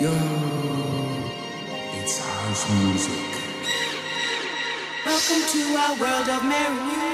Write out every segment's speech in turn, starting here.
Yo, it's house music. Welcome to our world of merry music.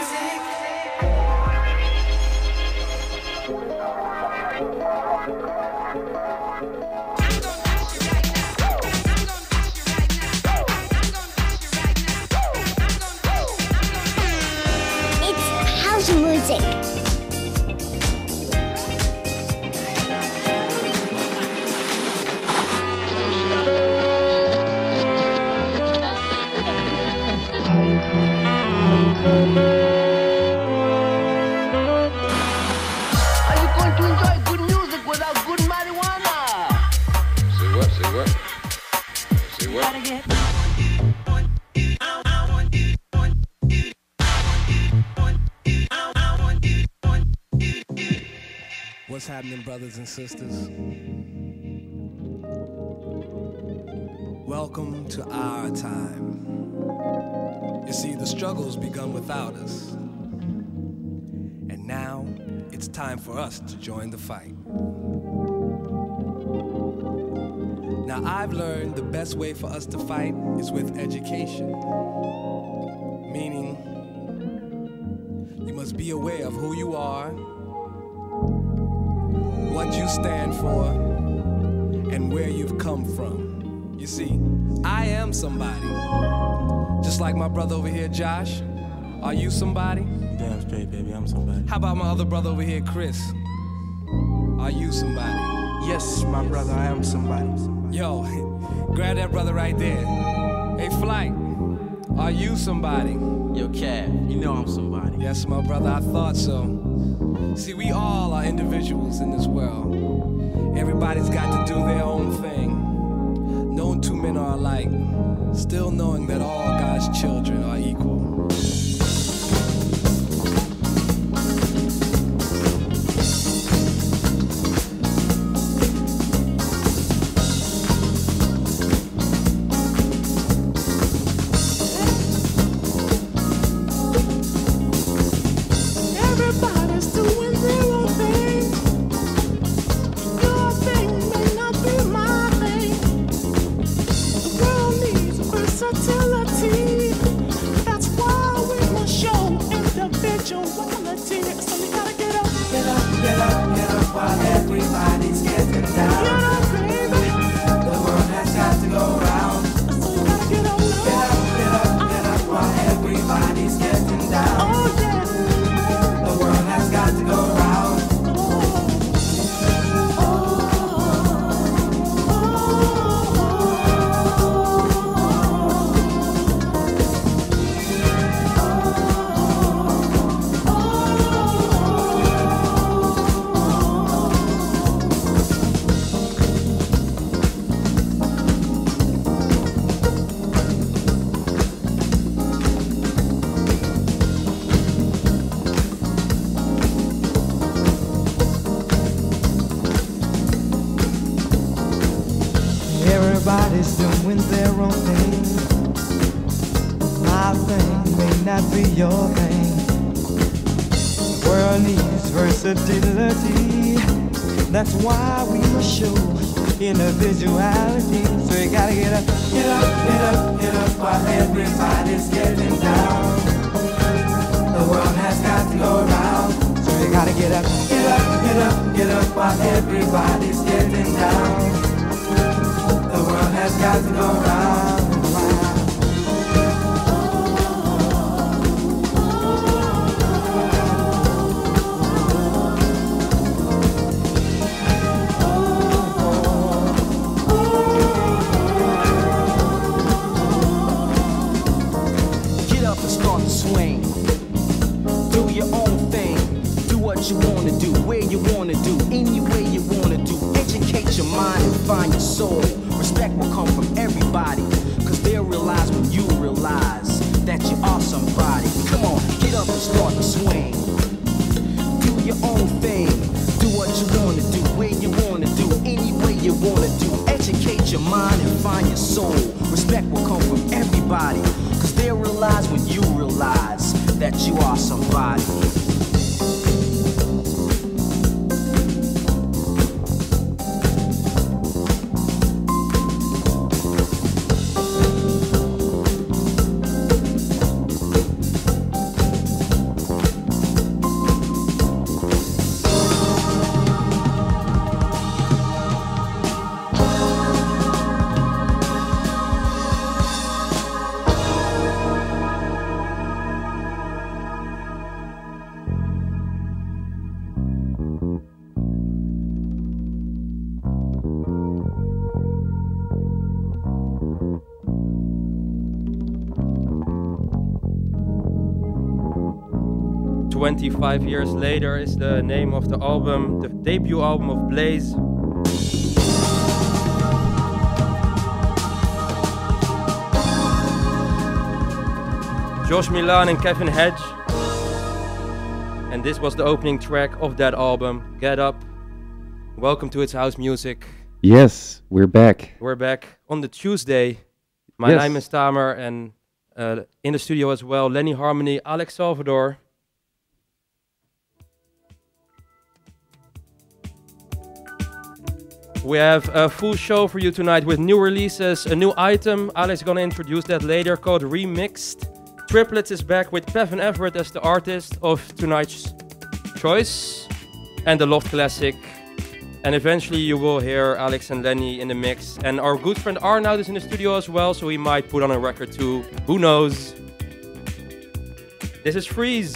Happening, brothers and sisters? Welcome to our time. You see, the struggle's begun without us. And now it's time for us to join the fight. Now, I've learned the best way for us to fight is with education. Meaning, you must be aware of who you are you stand for, and where you've come from. You see, I am somebody. Just like my brother over here, Josh. Are you somebody? Damn straight, baby. I'm somebody. How about my other brother over here, Chris? Are you somebody? Yes, my brother, I am somebody. Yo, grab that brother right there. Hey, Flight, are you somebody? Yo, Cav, you know I'm somebody. Yes, my brother, I thought so. See, we all are individuals in this world. Everybody's got to do their own thing. No two men are alike, still knowing that all God's children are equal. The versatility. That's why we must show individuality. So you gotta get up, get up, get up, get up while everybody's getting down. The world has got to go round. So you gotta get up, get up, get up, get up while everybody's getting down. The world has got to go round Educate your mind and find your soul. Respect will come from everybody. Cause they'll realize when you realize that you are somebody. Come on, get up and start to swing. Do your own thing. Do what you wanna do, where you wanna do, any way you wanna do. Educate your mind and find your soul. Respect will come from everybody. Cause they'll realize when you realize that you are somebody. 25 years later is the name of the album, the debut album of Blaze. Josh Milan and Kevin Hedge. And this was the opening track of that album, Get Up. Welcome to It's House Music. Yes, we're back. We're back on the Tuesday. My Yes. name is Tamer and uh, in the studio as well, Lenny Harmony, Alex Salvador. We have a full show for you tonight with new releases, a new item. Alex is gonna introduce that later called Remixed. Triplets is back with Pevin Everett as the artist of tonight's choice and the Loft Classic. And eventually you will hear Alex and Lenny in the mix. And our good friend Arnoud is in the studio as well, so he might put on a record too. Who knows? This is Freeze.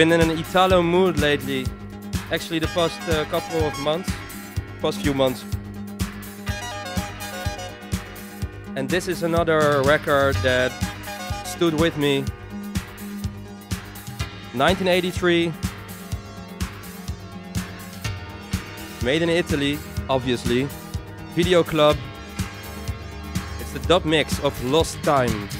Been in an Italo mood lately. Actually, the past uh, couple of months, past few months. And this is another record that stood with me. 1983. Made in Italy, obviously. Video Club. It's the dub mix of Lost Time.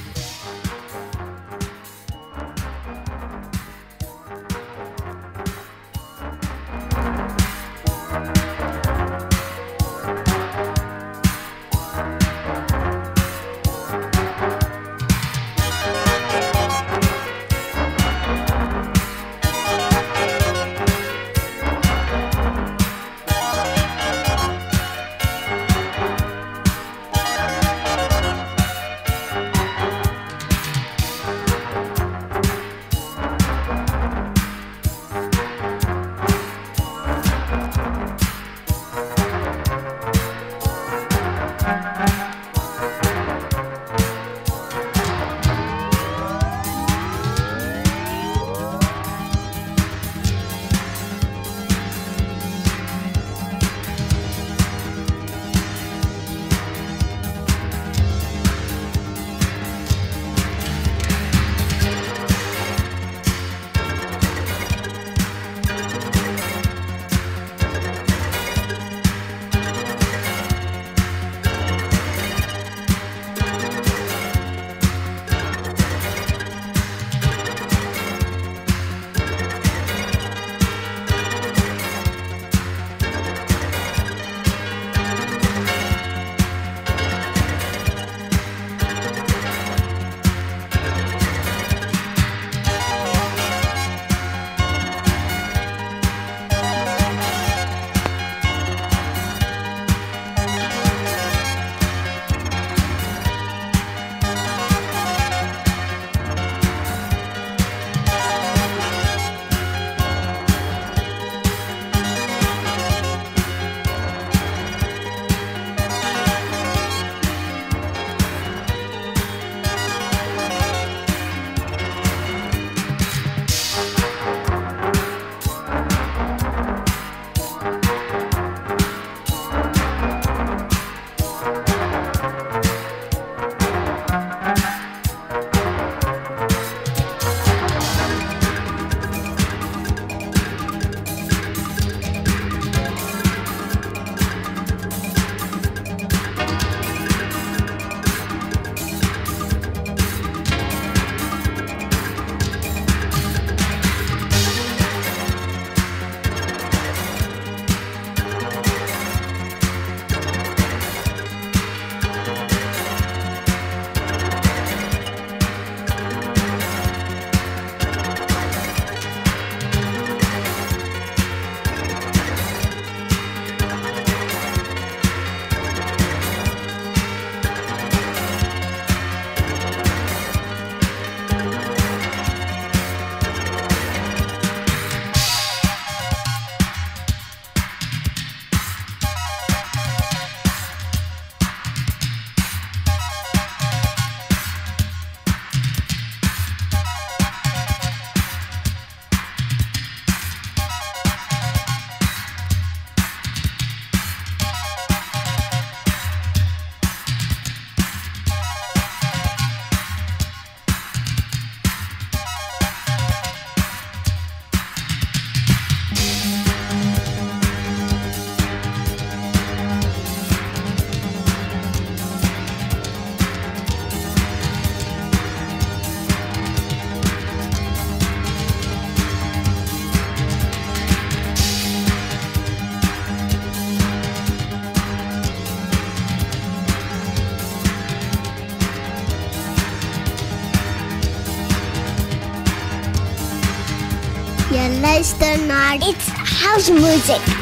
Je luistert It's House Music.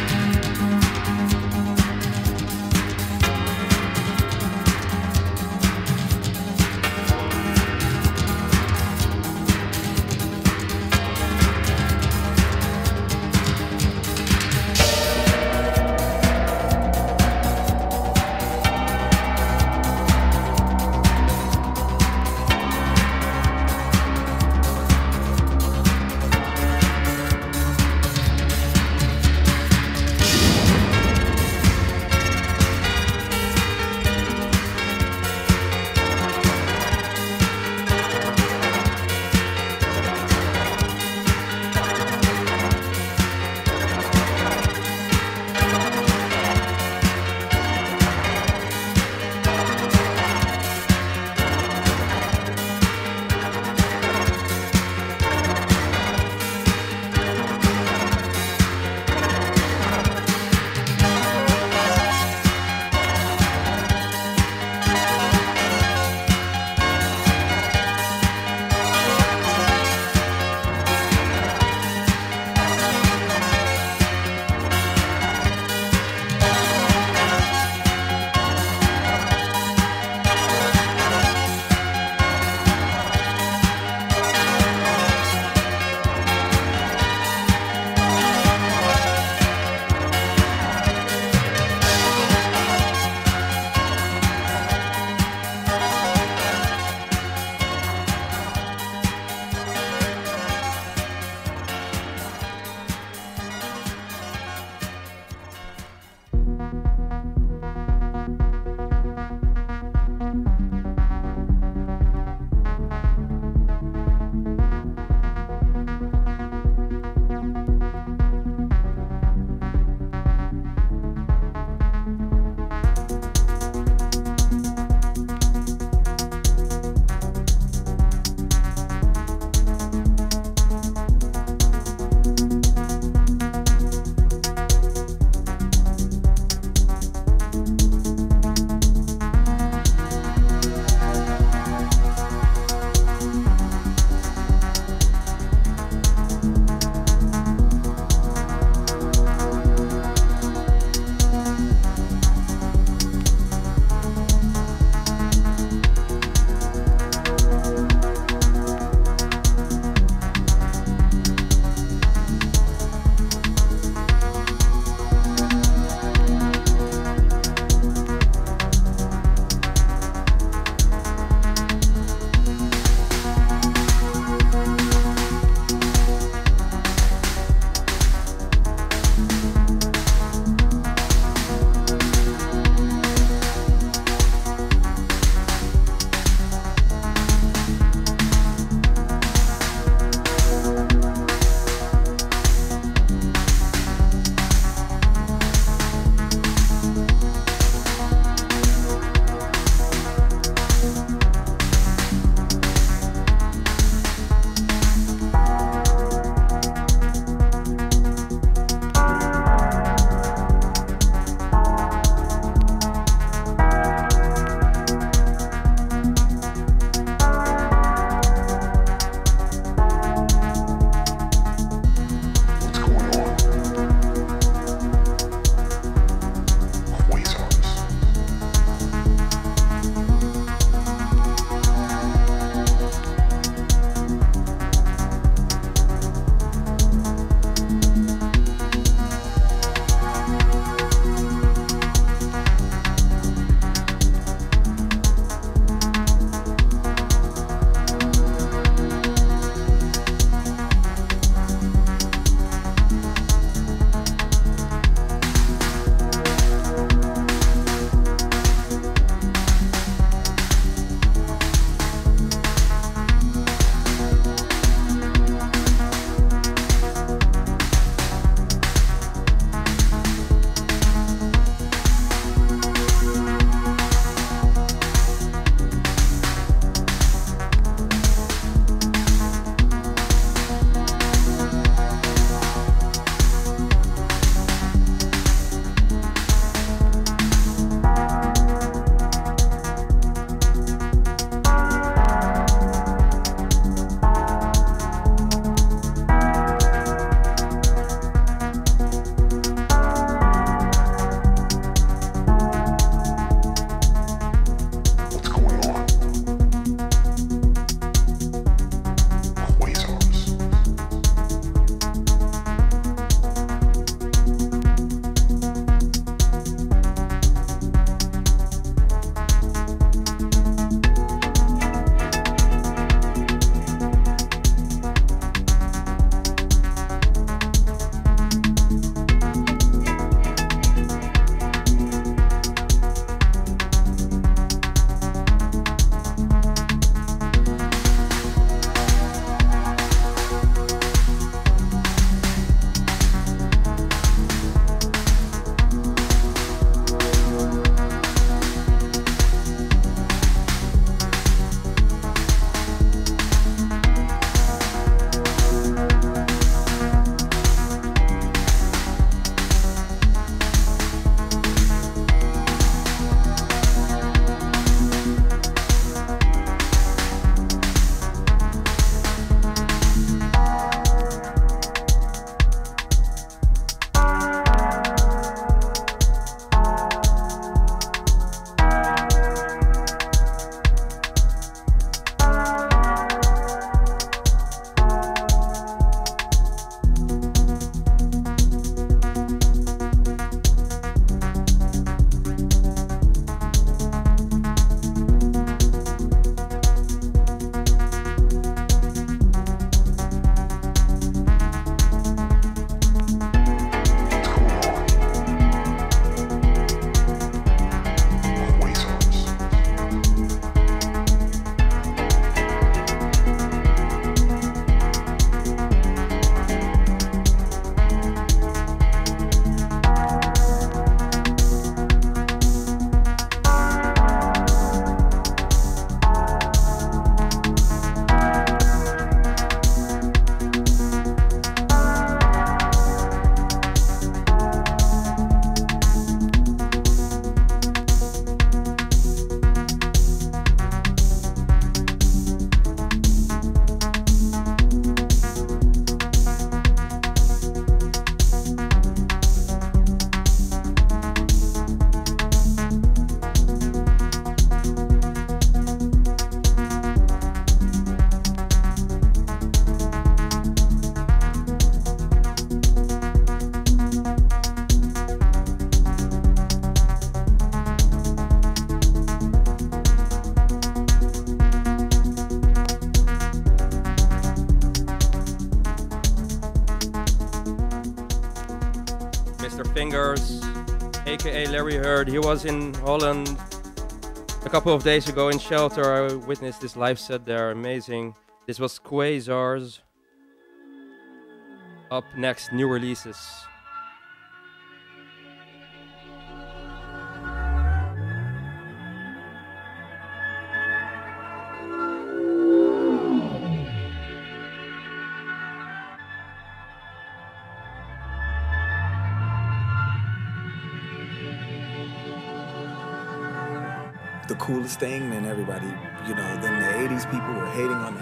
Aka Larry Heard. He was in Holland a couple of days ago in Shelter. I witnessed this live set there. Amazing. This was Quasars. Up next, new releases.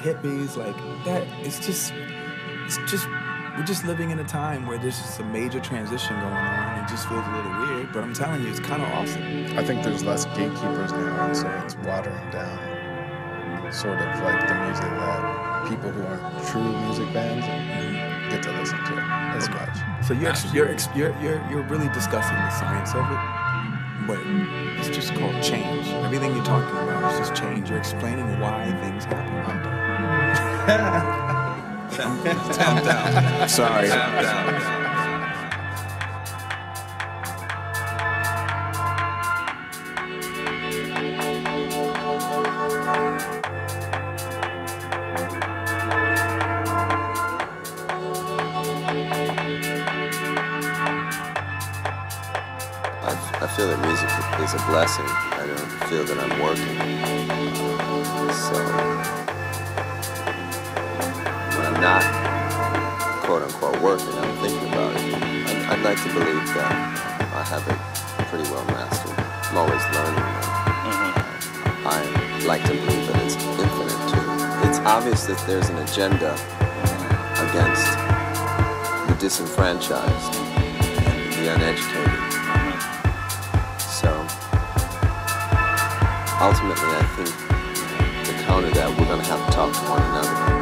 Hippies like that it's just it's just we're just living in a time where there's just a major transition going on. And it just feels a little weird but i'm telling you it's kind of awesome. I think there's less gatekeepers now, and so it's watering down sort of like the music that people who aren't true music fans mm-hmm. get to listen to as much. so you're, you're, you're you're you're really discussing the science of it but it's just called change. Everything you're talking about is just change. You're explaining why things happen Calm down. sorry Calm down. I, f- I feel that music is a blessing. I don't feel that I'm working, I'm thinking about it. I'd, I'd like to believe that I have it pretty well mastered. I'm always learning. Mm-hmm. I like to believe that it's infinite too. It's obvious that there's an agenda mm-hmm. against the disenfranchised and the uneducated. Mm-hmm. So ultimately, I think to counter that, we're going to have to talk to one another.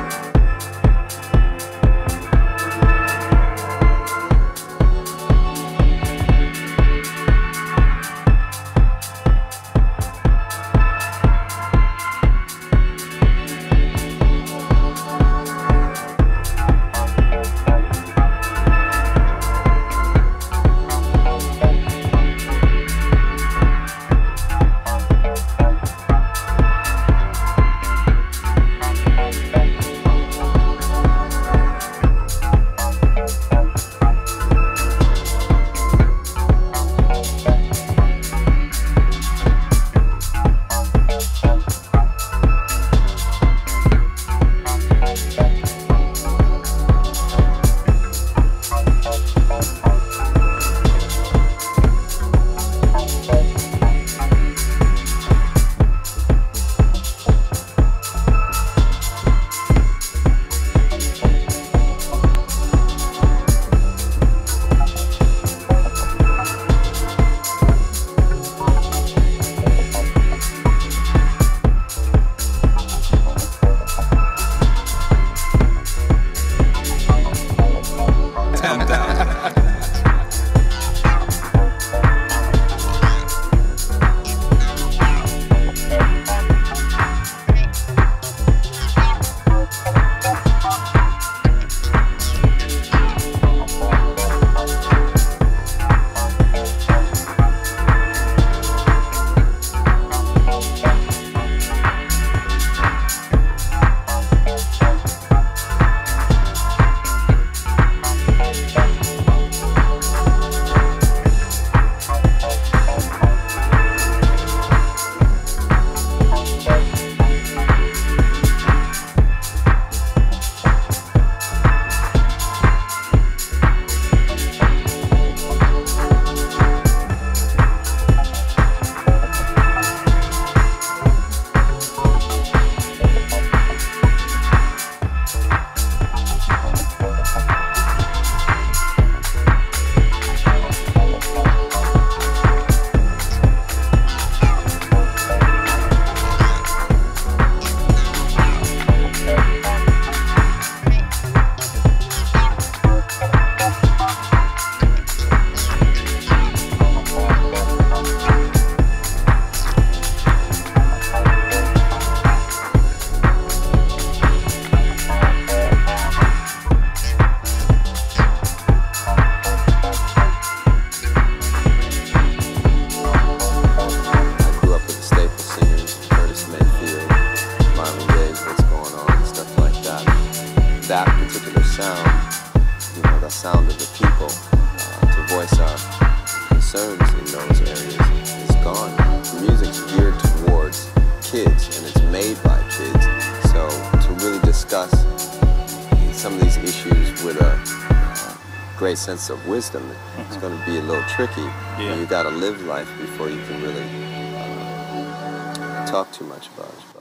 Discuss some of these issues with a uh, great sense of wisdom, it's going to be a little tricky. Yeah. You got to live life before you can really uh, talk too much about it.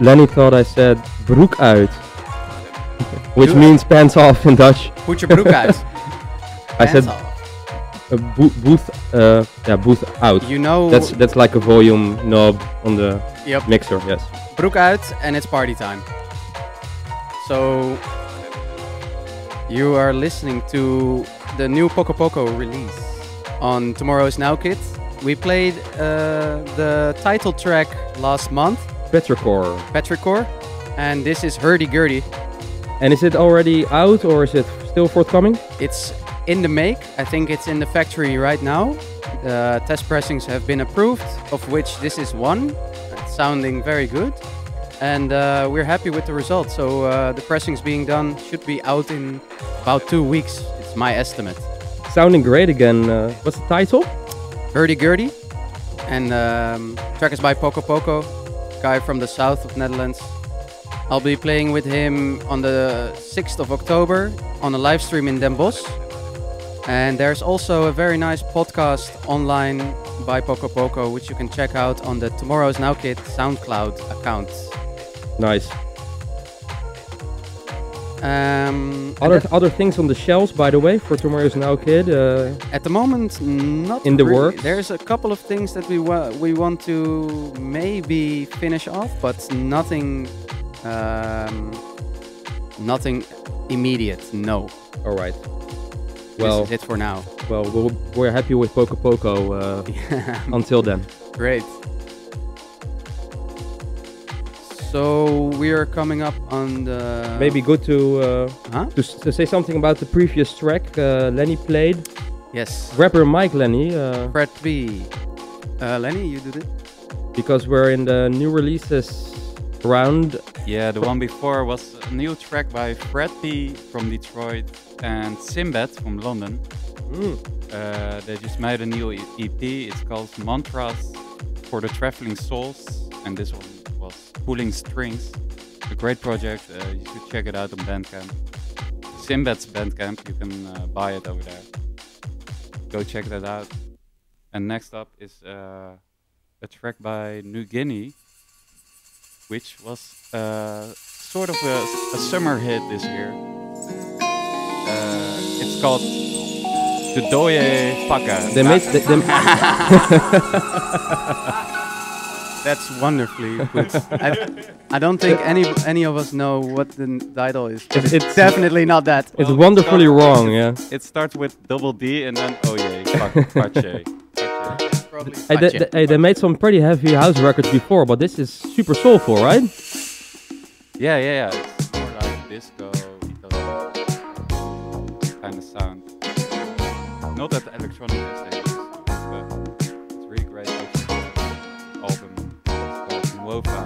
Lenny thought I said broek uit, which Do- means pants off in Dutch. Put your broek uit. I said Pants uh, bo- booth, uh, yeah, booth out. You know- that's that's like a volume knob on the Yep. mixer. Yes. Broek uit and it's party time. So you are listening to the new Poco Poco release on Tomorrow's Now Kid. We played uh, the title track last month, Petrichor. Petrichor, and this is Hurdy Gurdy. And is it already out or is it still forthcoming? It's in the make. I think it's in the factory right now. The test pressings have been approved, of which this is one. It's sounding very good. And uh, we're happy with the result. So uh, the pressings being done should be out in about two weeks. It's my estimate. Sounding great again. Uh, what's the title? Hurdy Gurdy. And um, track is by Poco Poco, guy from the south of Netherlands. I'll be playing with him on the 6th of October on a live stream in Den Bosch. And there's also a very nice podcast online by Poco Poco, which you can check out on the Tomorrow's Now Kid SoundCloud account. Nice. Um, Other other things on the shelves, by the way, for Tomorrow's Now Kid. Uh, At the moment, not In the really. works? There's a couple of things that we wa- we want to maybe finish off, but nothing, um, nothing immediate. No. All right. This Well, is it for now. Well, we'll we're happy with Poco Poco uh, until then. Great. So we are coming up on the Maybe good to uh, Huh? to, s- to say something about the previous track uh, Lenny played. Yes. Rapper Mike Lenny. Uh, Fred P. Uh, Lenny, you did it. because we're in the new releases round. Yeah, the one before was a new track by Fred P from Detroit and Simbad from London. Mm. Uh, they just made a new E- EP. It's called Mantras for the Traveling Souls, and this one was Pulling Strings. A great project. Uh, you should check it out on Bandcamp. Simbad's Bandcamp. You can uh, buy it over there. Go check that out. And next up is uh, a track by Nu Guinea, which was uh, sort of a, a summer hit this year. Uh, it's called the Doye Paka. They made- they- they- That's wonderfully put. I, I don't think any any of us know what the n- title is. but It's- It's, it's- definitely not that. It's wonderfully wrong, yeah. It starts with double D and then oh yeah, Pache. Pache. Hey, they, they- they made some pretty heavy house records before, but this is super soulful, right? Yeah, yeah, yeah. It's more like disco, kind of sound. Not that electronic as it's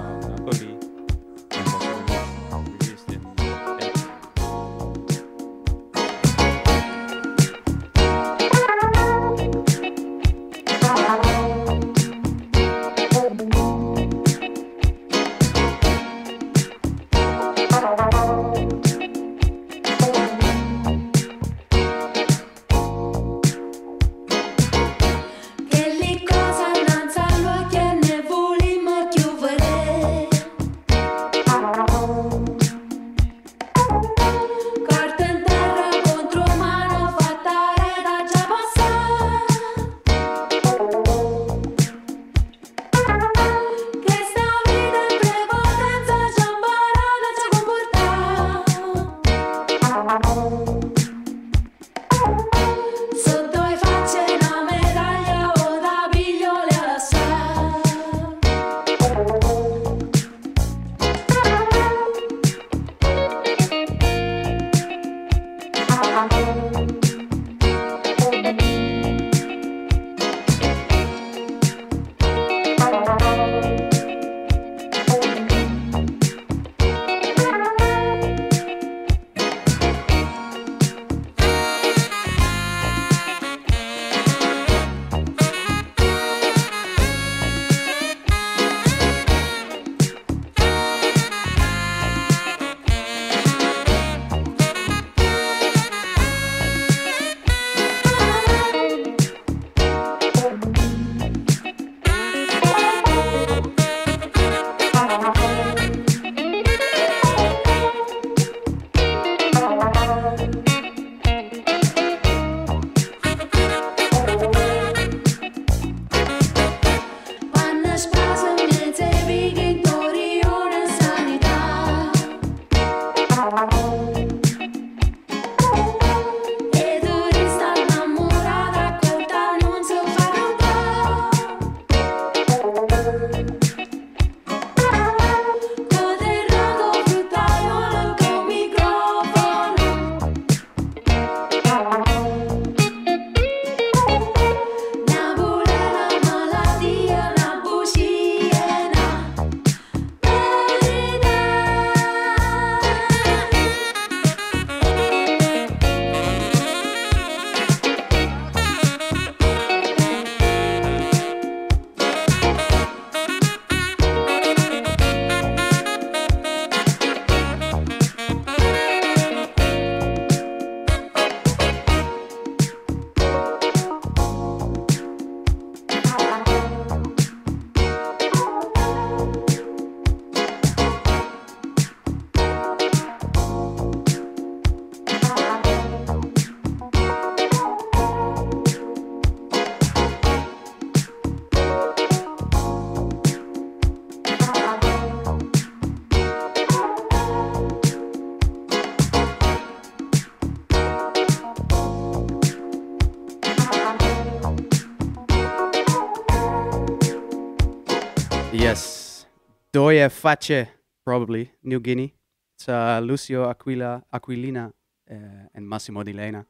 Doye Fache, probably Nu Guinea. It's uh, Lucio Aquila, Aquilina, uh, and Massimo Di Lena.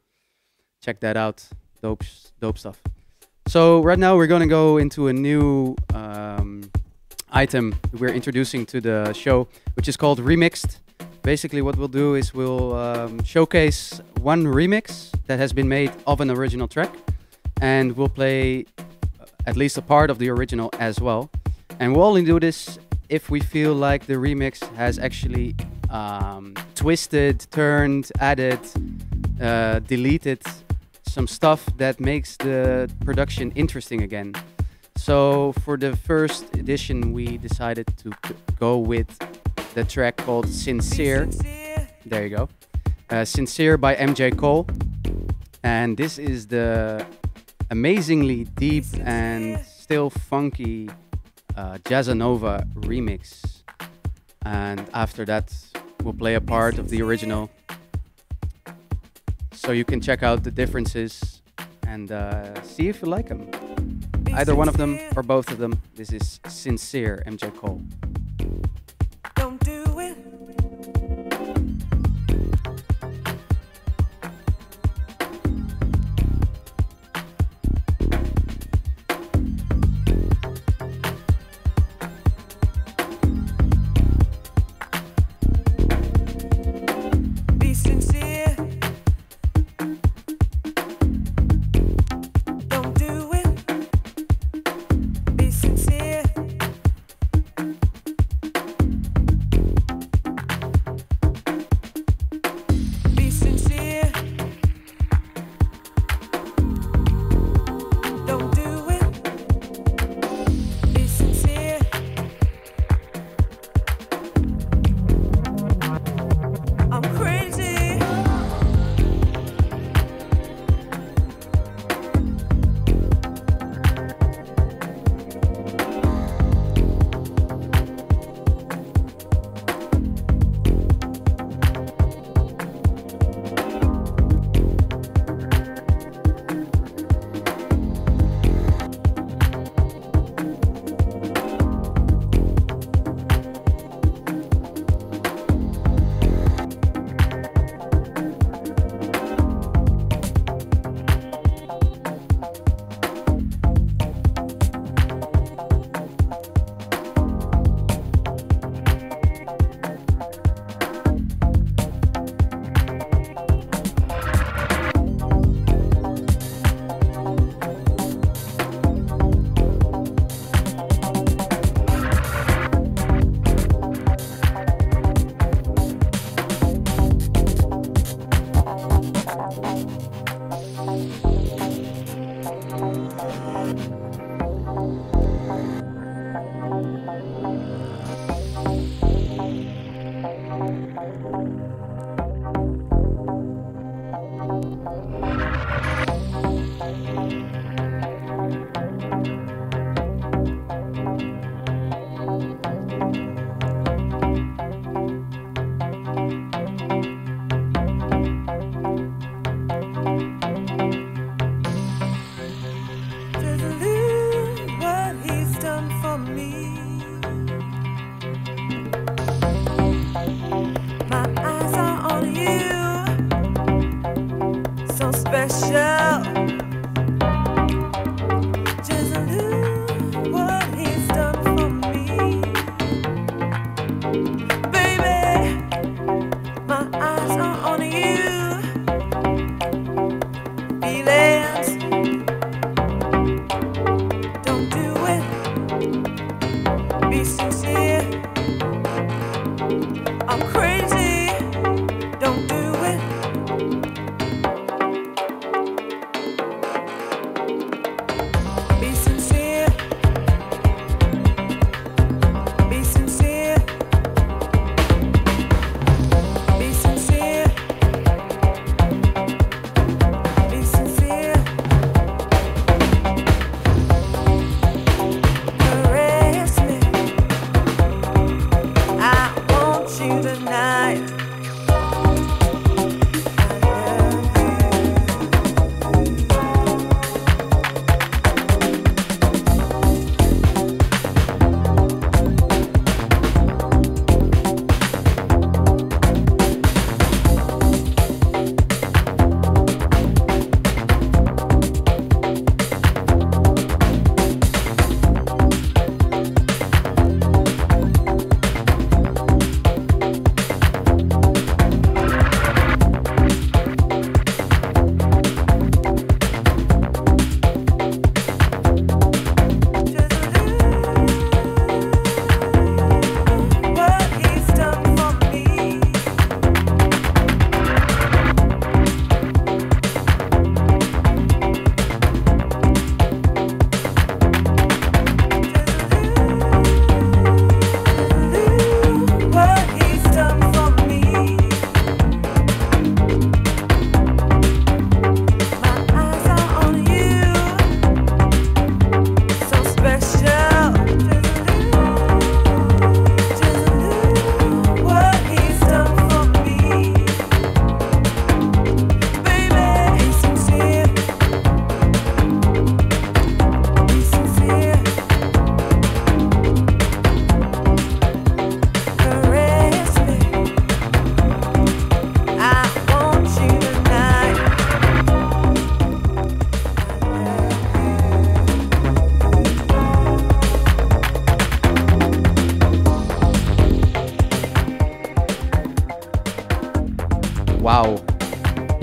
Check that out. Dope, dope stuff. So right now we're gonna go into a new um, item we're introducing to the show, which is called Remixed. Basically, what we'll do is we'll um, showcase one remix that has been made of an original track, and we'll play uh, at least a part of the original as well. And we'll only do this if we feel like the remix has actually um, twisted, turned, added, uh, deleted some stuff that makes the production interesting again. So for the first edition, we decided to go with the track called Sincere. There you go. Uh, Sincere by MJ Cole. And this is the amazingly deep and still funky uh, Jazzanova remix. And after that, we'll play a part of the original. So you can check out the differences and uh, see if you like them. Either one of them or both of them. This is Sincere MJ Cole.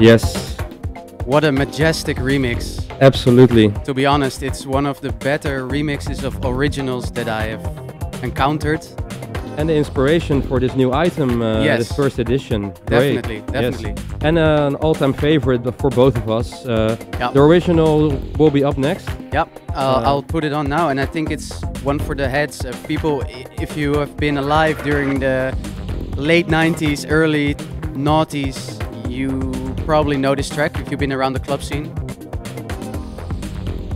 Yes, What a majestic remix. absolutely. To be honest, it's one of the better remixes of originals that I have encountered. And the inspiration for this new item, uh, Yes. this first edition. Great. Definitely, Yes. definitely. And uh, an all-time favorite for both of us. Uh, Yep. The original will be up next. Yep, I'll, Uh, I'll put it on now, and I think it's one for the heads of people. If you have been alive during the late 90s, early noughties, you probably know this track if you've been around the club scene.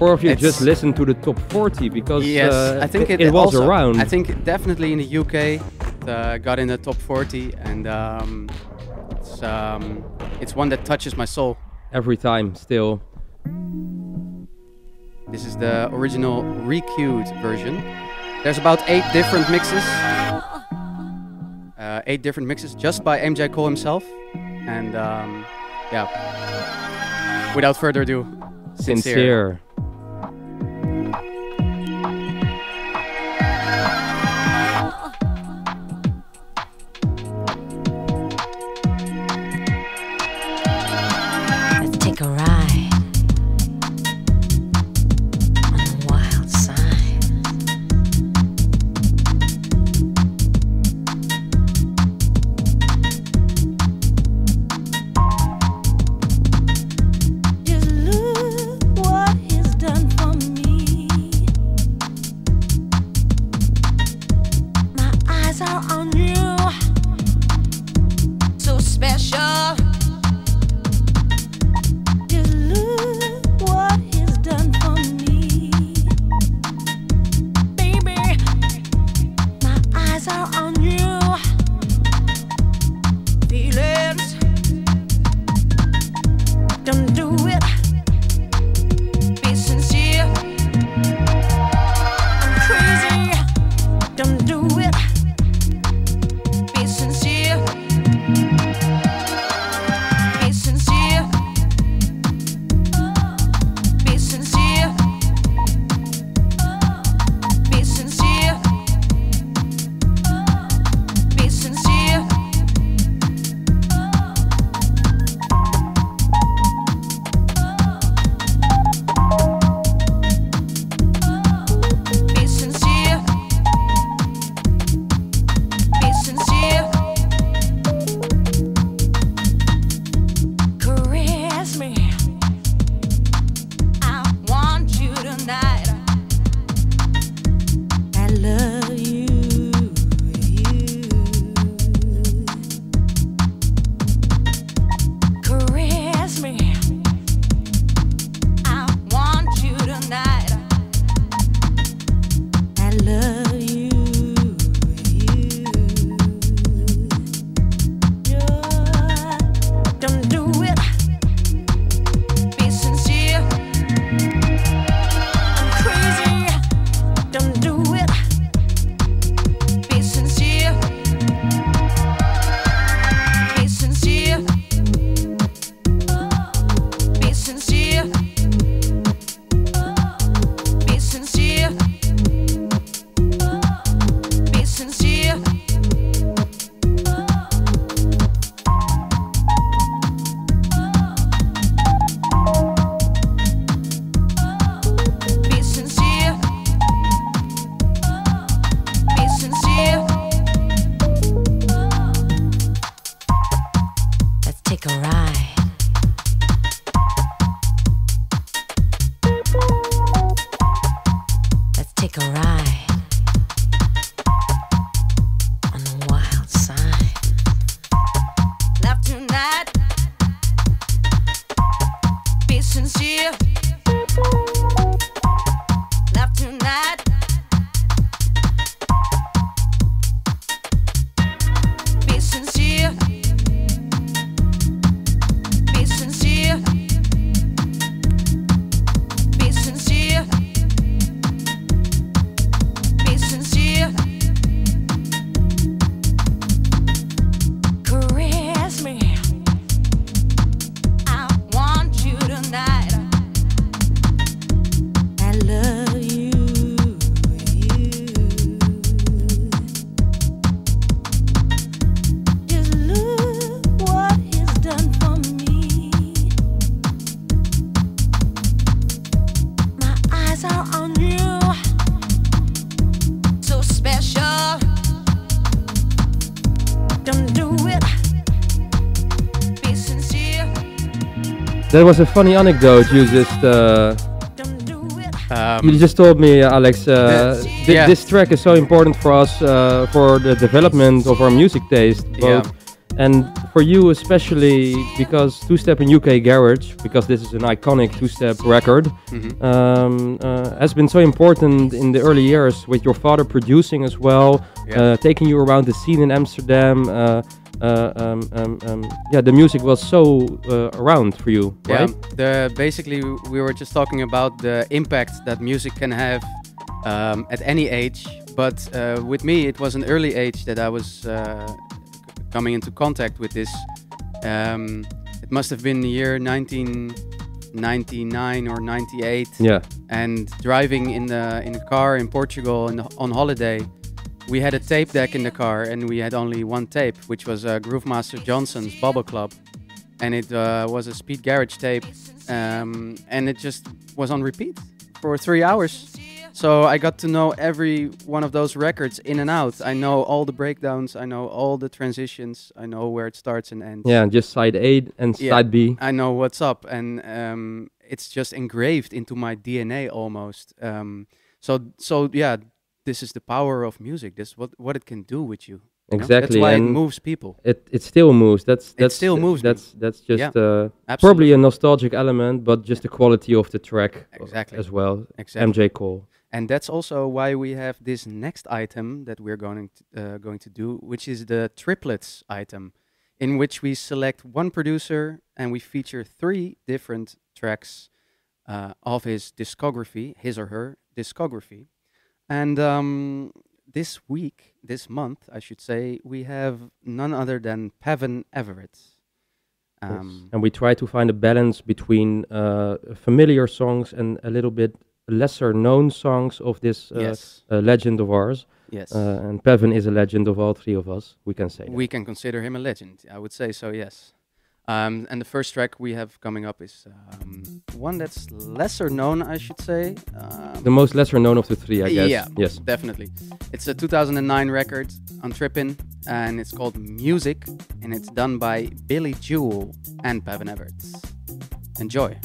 Or if you It's- just listen to the top 40 because yes, uh, I think it, it, was also- around. I think definitely in the UK, it uh, got in the top 40, and um, it's um, it's one that touches my soul. Every time, still. This is the original recued version. There's about eight different mixes. Uh, eight different mixes just by MJ Cole himself. And um, yeah, without further ado, sincere. Sincere. That was a funny anecdote you just. Uh, Um, you just told me, uh, Alex. Uh, thi- yeah. This track is so important for us uh, for the development of our music taste. Yeah. And for you especially, because Two Step in UK Garage, because this is an iconic two step record, Mhm. um, uh, has been so important in the early years with your father producing as well, Yeah. uh, taking you around the scene in Amsterdam. Uh, um, um, um, yeah, the music was so uh, around for you, right? Yeah, the basically we were just talking about the impact that music can have um, at any age. But uh, with me, it was an early age that I was uh, coming into contact with this. Um, it must have been the year 1999 or 98. Yeah. And driving in the in a car in Portugal in the, on holiday, we had a tape deck in the car, and we had only one tape, which was uh, Groovemaster Johnson's Bubble Club, and it uh, was a speed garage tape, um, and it just was on repeat for three hours. So I got to know every one of those records in and out. I know all the breakdowns. I know all the transitions. I know where it starts and ends. Yeah, just side A and Yeah, side B. I know what's up, and um, it's just engraved into my DNA almost. Um, so so yeah, this is the power of music. This what what it can do with you. you know? Exactly, That's why it moves people. It it still moves. That's It that's still th- moves me. That's that's just Yeah, uh, probably a nostalgic element, but just the quality of the track uh, Exactly. as well. Exactly. MJ Cole. And that's also why we have this next item that we're going to, uh, going to do, which is the triplets item, in which we select one producer and we feature three different tracks uh, of his discography, his or her discography. And um, this week, this month, I should say, we have none other than Pevin Everett. Yes. Um, And we try to find a balance between uh, familiar songs and a little bit lesser known songs of this uh, Yes. uh, legend of ours. Yes. Uh, and Pevin is a legend of all three of us. We can say. that. We can consider him a legend. I would say so, yes. Um, and the first track we have coming up is um, one that's lesser known, I should say. Um, The most lesser known of the three, I guess. Yeah, Yes. definitely. It's a 2009 record on Trippin, and it's called Music, and it's done by Billy Jewel and Pevin Everett. Enjoy.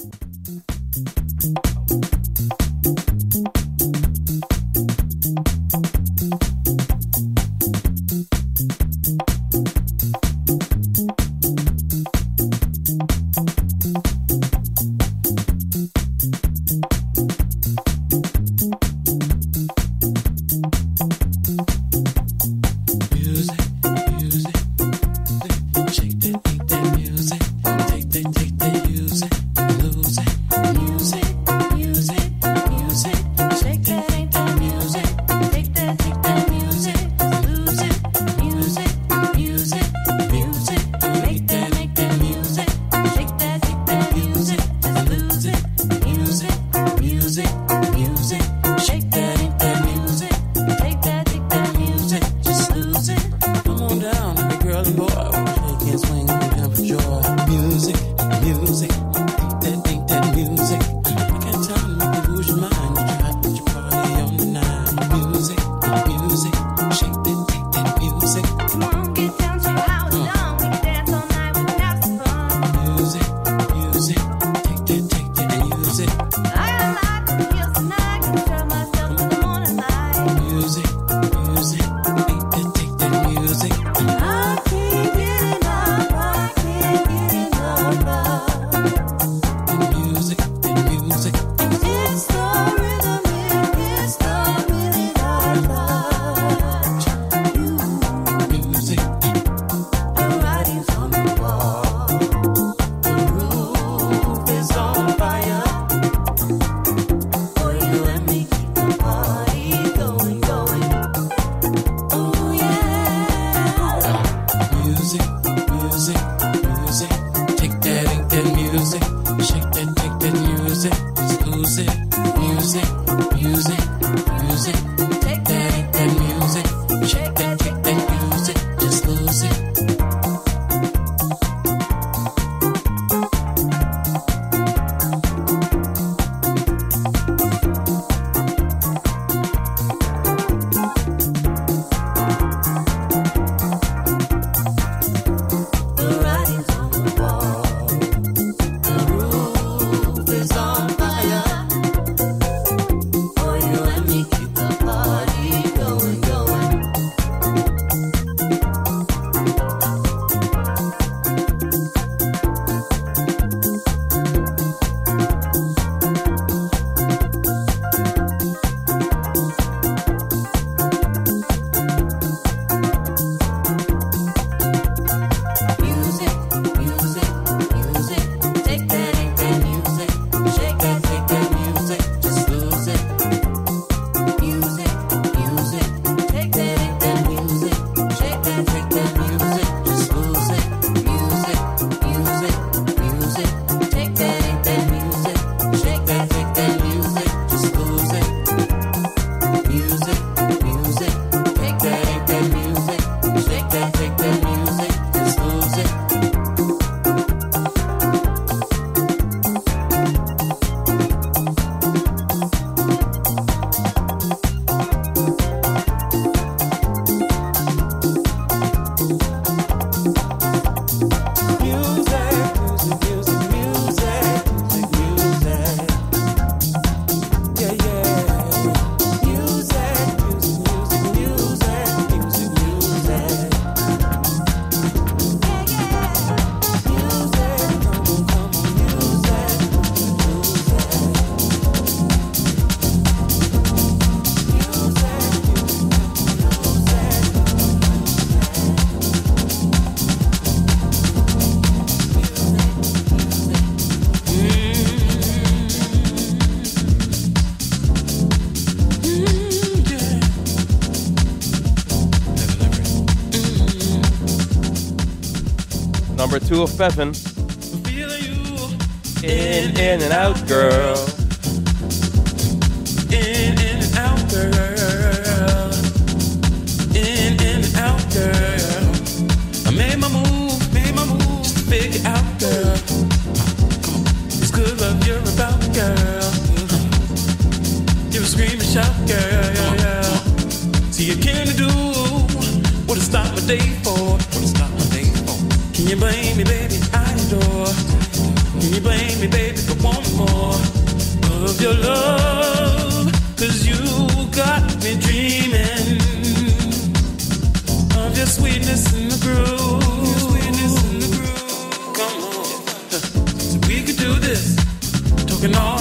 Number two of Pevin. In, in and out, girl. In, in and out, girl. In, in and out, girl. I made my move, made my move, just to figure out, girl. It's good love you're about, girl. You're were screaming, shout, girl. See, you can't do what I stopped my day for you blame me, baby? I adore. Can you blame me, baby, for one more of your love? Cause you got me dreaming of your sweetness in the groove. Come on, so we could do this, talking all.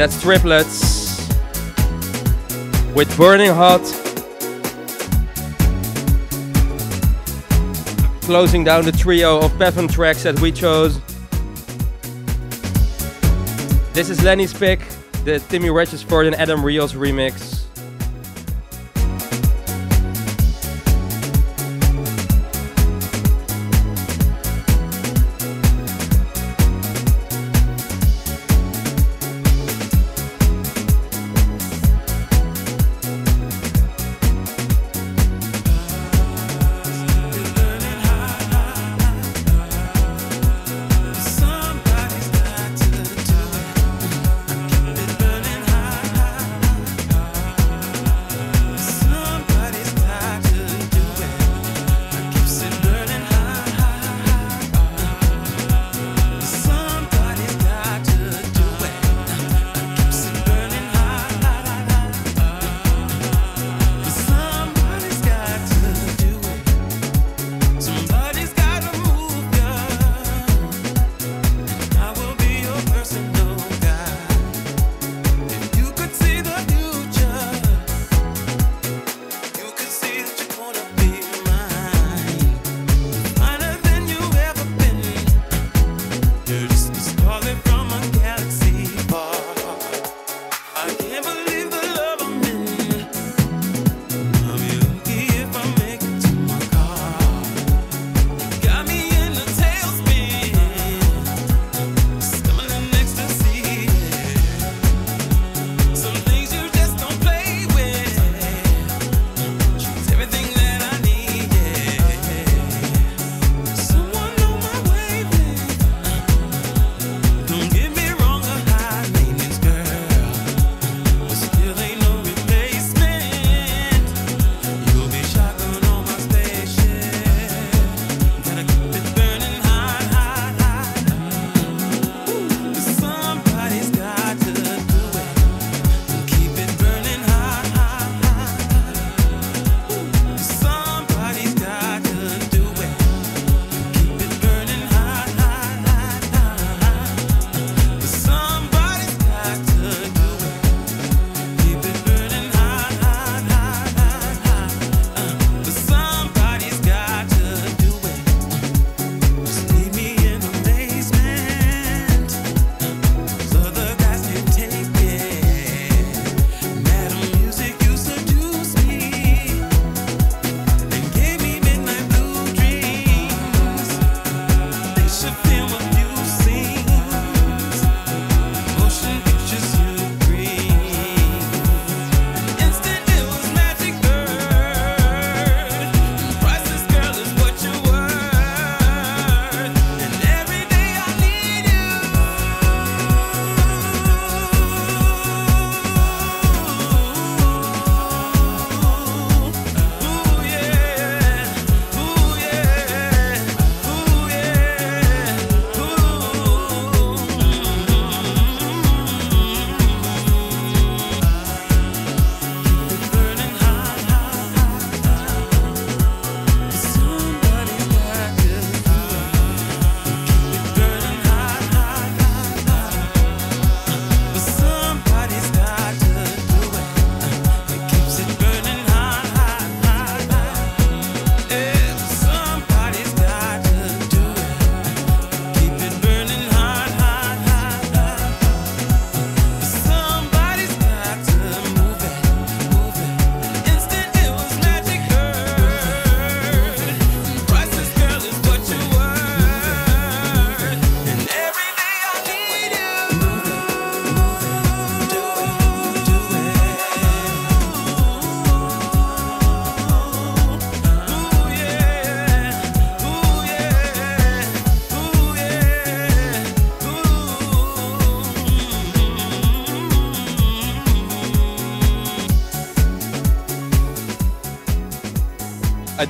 that's Triplets with Burning Hot. Closing down the trio of Pevin tracks that we chose. This is Lenny's pick, the Timmy Regisford and Adam Rios remix.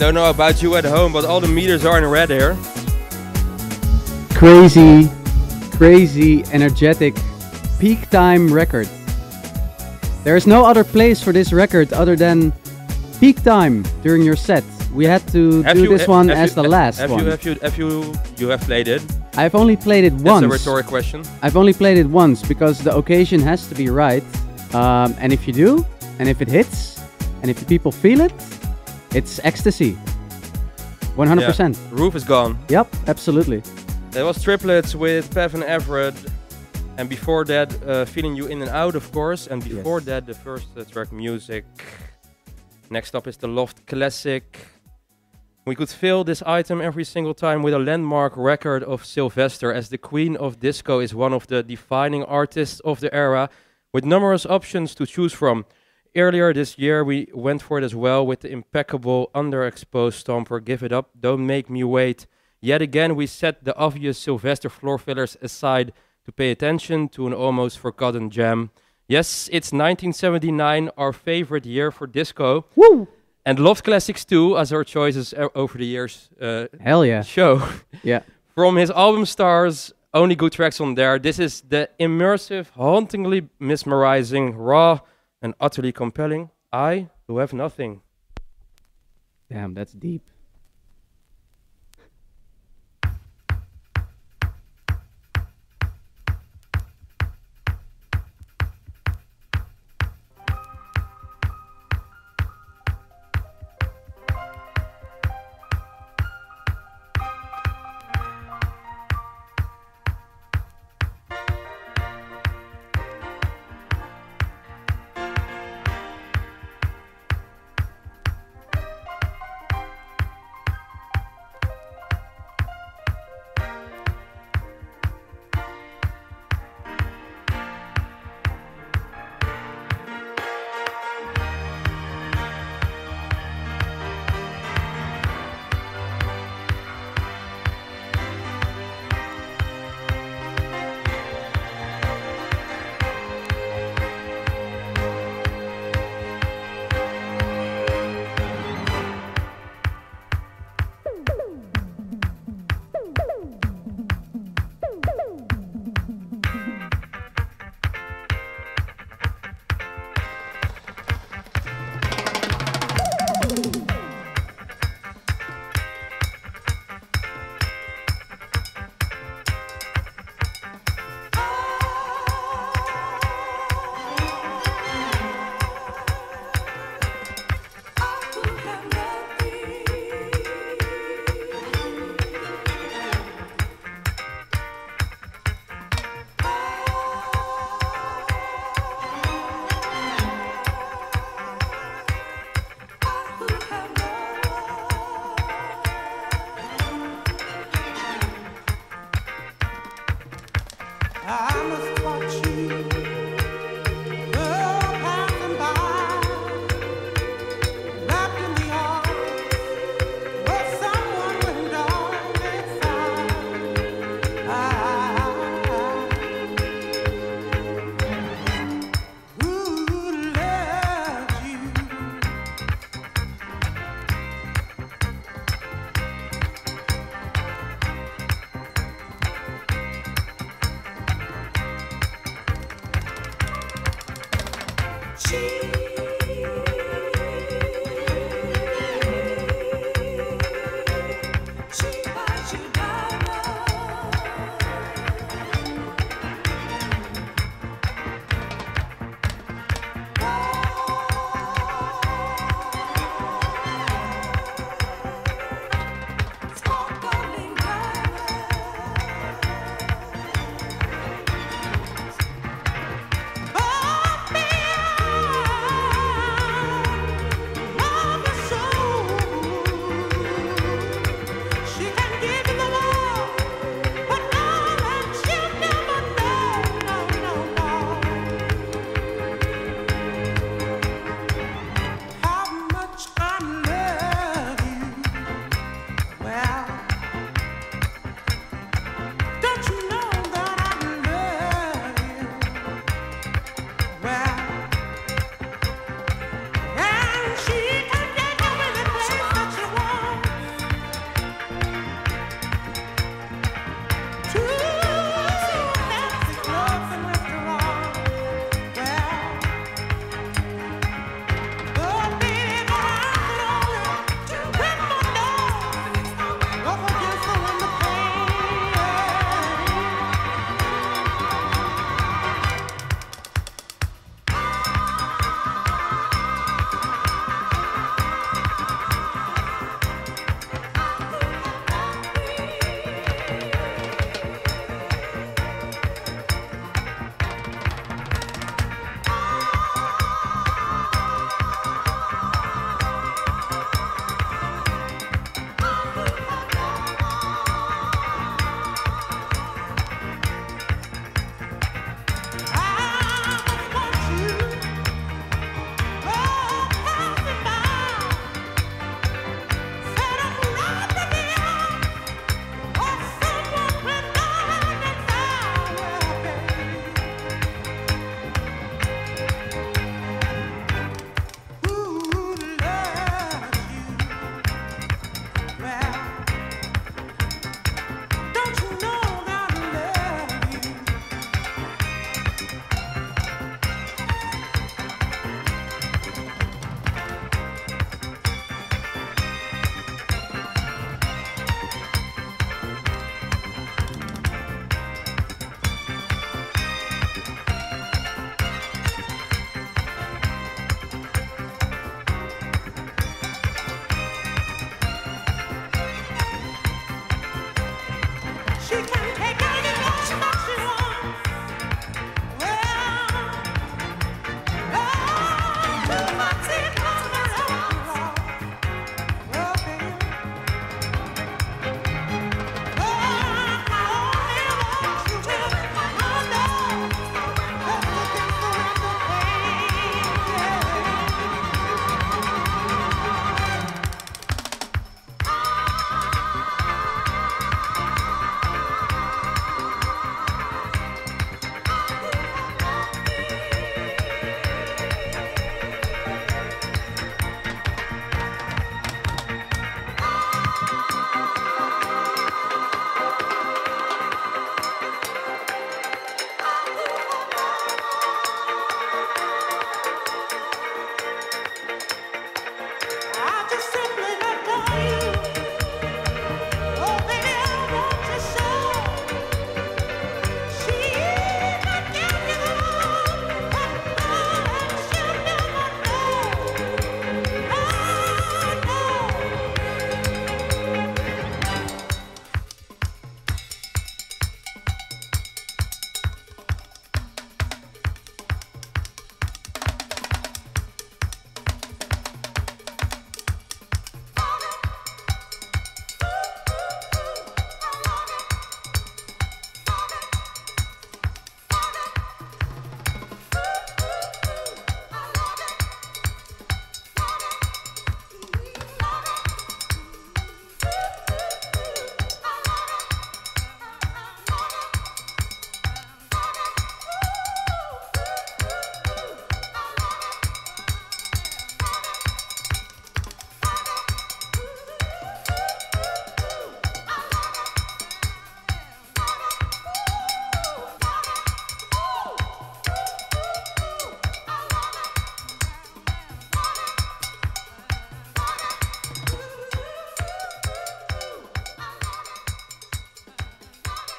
Don't know about you at home, but all the meters are in red here. Crazy, crazy, energetic, peak time record. There is no other place for this record other than peak time during your set. We had to Have do you- this ha- one have as you- the ha- last have one. You, have you, have you, you have played it? I've only played it That's once. a rhetoric question. I've only played it once because the occasion has to be right. Um, and if you do, and if it hits, and if the people feel it, it's ecstasy. 100%. Yeah. Roof is gone. Yep, absolutely. That was triplets with Pevin Everett. And before that, uh, Feeling You In and Out, of course. And before that, the first uh, track, Music. Next up is the Loft Classic. We could fill this item every single time with a landmark record of Sylvester, as the queen of disco is one of the defining artists of the era, with numerous options to choose from. Earlier this year, we went for it as well with the impeccable underexposed stomper Give It Up, Don't Make Me Wait. Yet again, we set the obvious Sylvester floor fillers aside to pay attention to an almost forgotten gem. Yes, it's 1979, our favorite year for disco. Woo! And Loft Classics 2 as our choices over the years. Uh, Hell yeah. Show. Yeah. From his album Stars, only good tracks on there. This is the immersive, hauntingly mesmerizing, raw, and utterly compelling. I who have nothing. Damn, that's deep.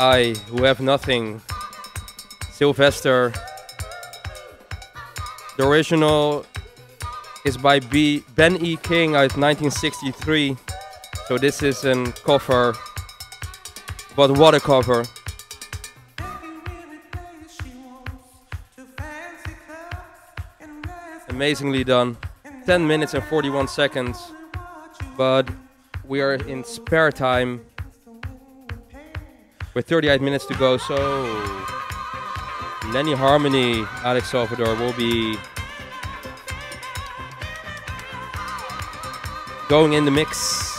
I Who Have Nothing, Sylvester. The original is by B, Ben E. King out 1963. So this is a cover, but what a cover. Amazingly done. 10 minutes and 41 seconds. But we are in spare time with 38 minutes to go. So Lenny Harmony, Alex Salvador will be going in the mix.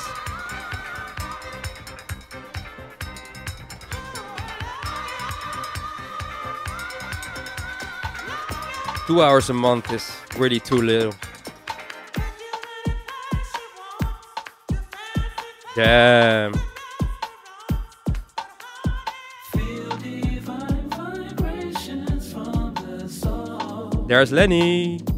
Two hours a month is really too little. Damn. There's Lenny.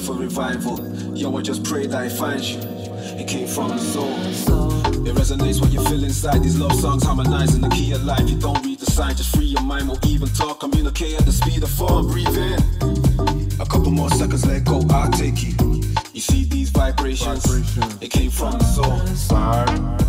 For revival. Yo, I just pray that it finds you. It came from the soul. It resonates what you feel inside. These love songs harmonizing the key of life. You don't read the sign, just free your mind. Won't even talk, communicate at the speed of form. Breathe in. A couple more seconds, let go. I'll take you. You see these vibrations? It came from the soul. Vibrations.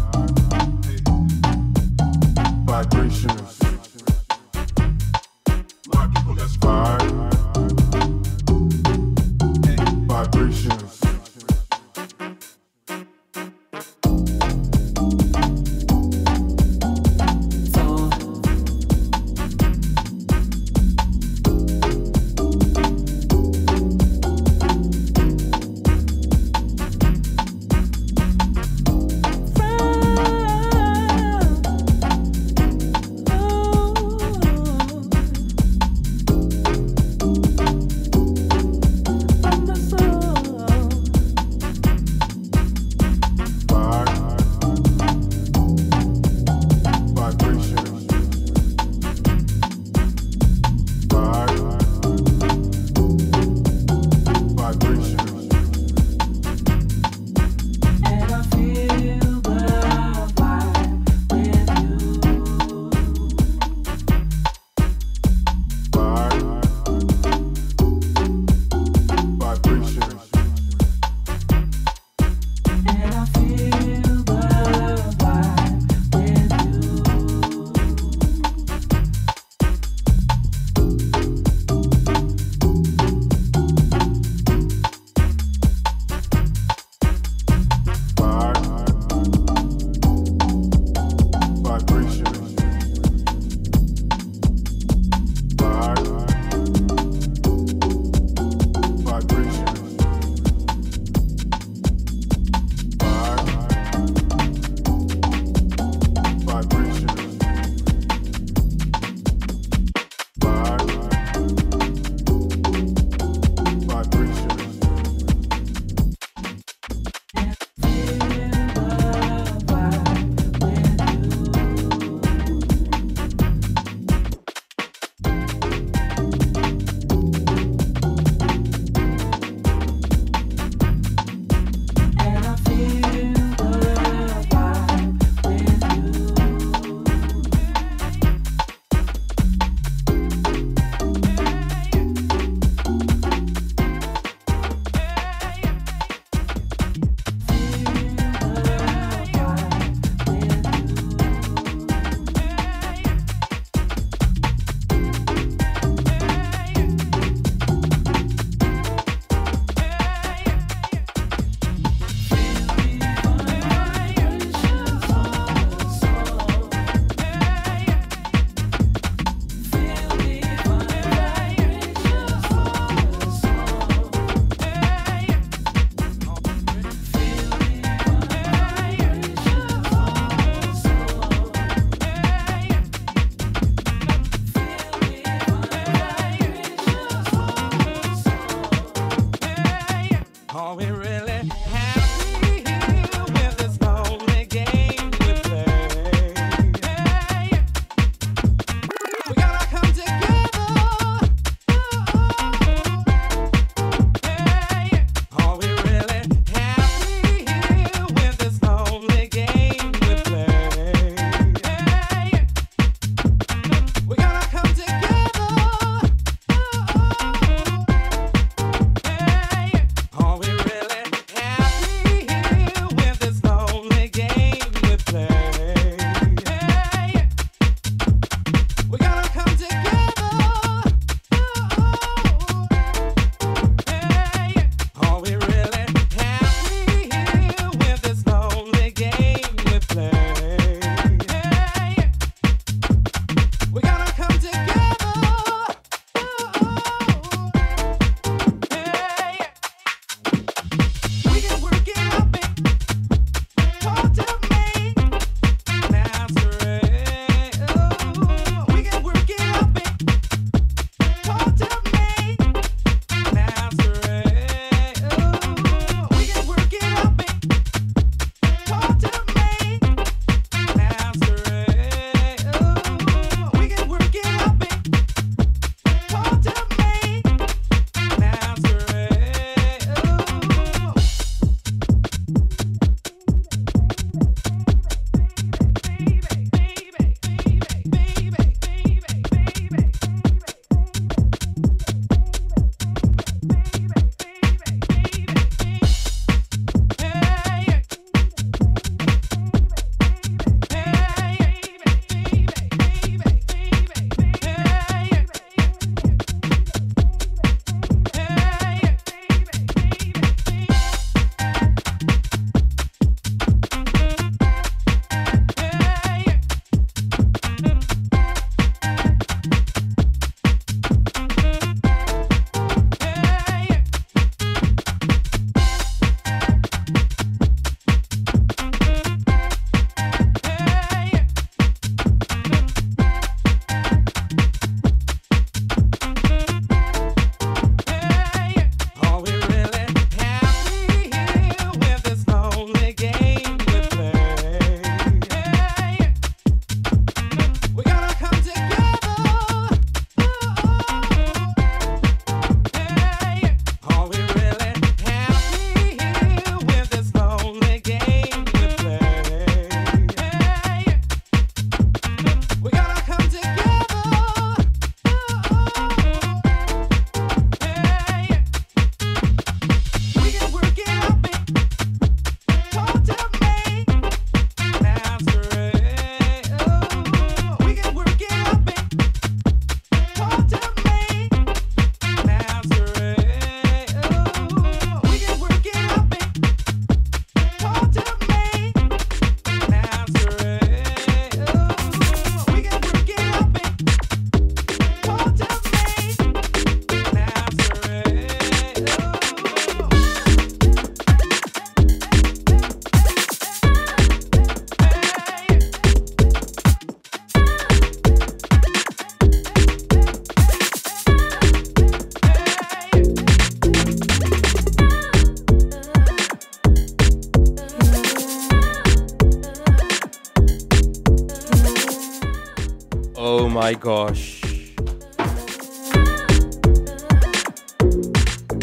my gosh.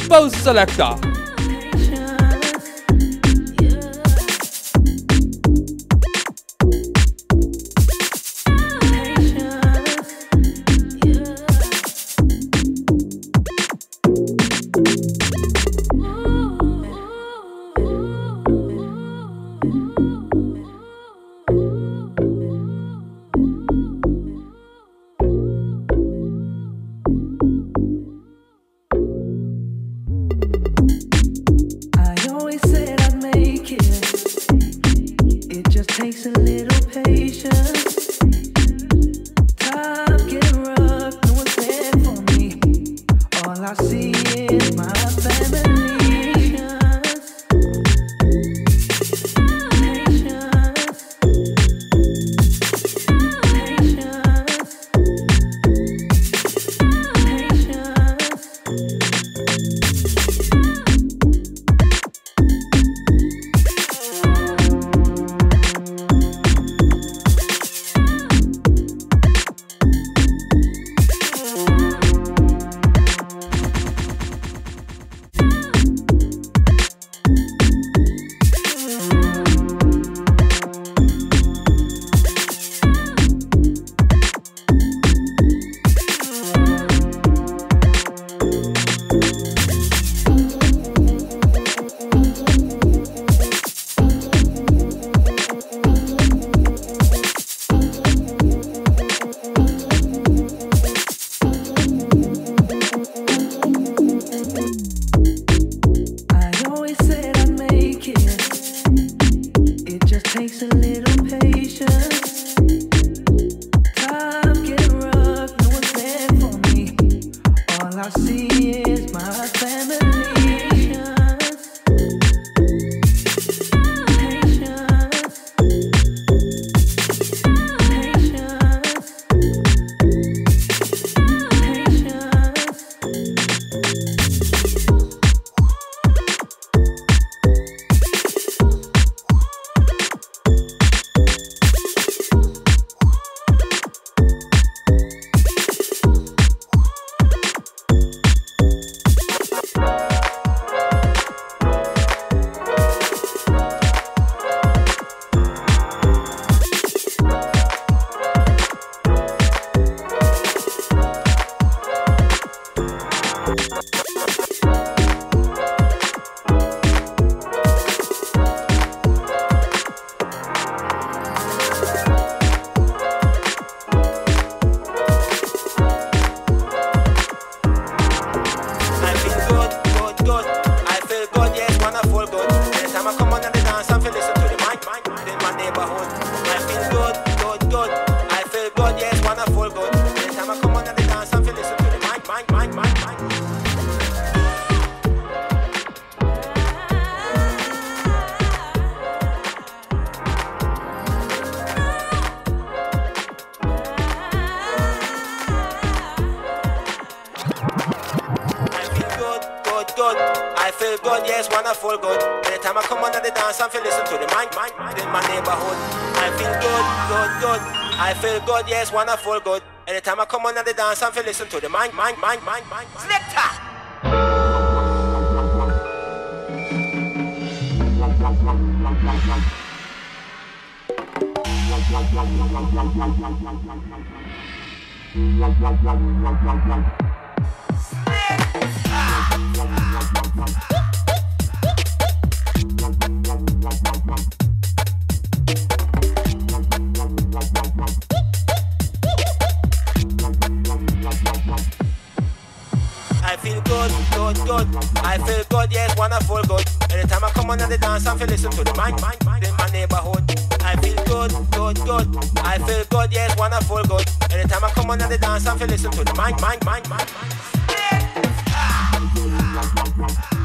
Post selector. Yes, wonderful, good. Anytime I come on and the dance, I'm listen to the mind, mind, mind, mind, mind. Selector! good, good. I feel good, yes, wonderful, good. Anytime I come on the dance, I feel listen to the mind, mind, mind, mind, mind. Yeah. Ah, ah.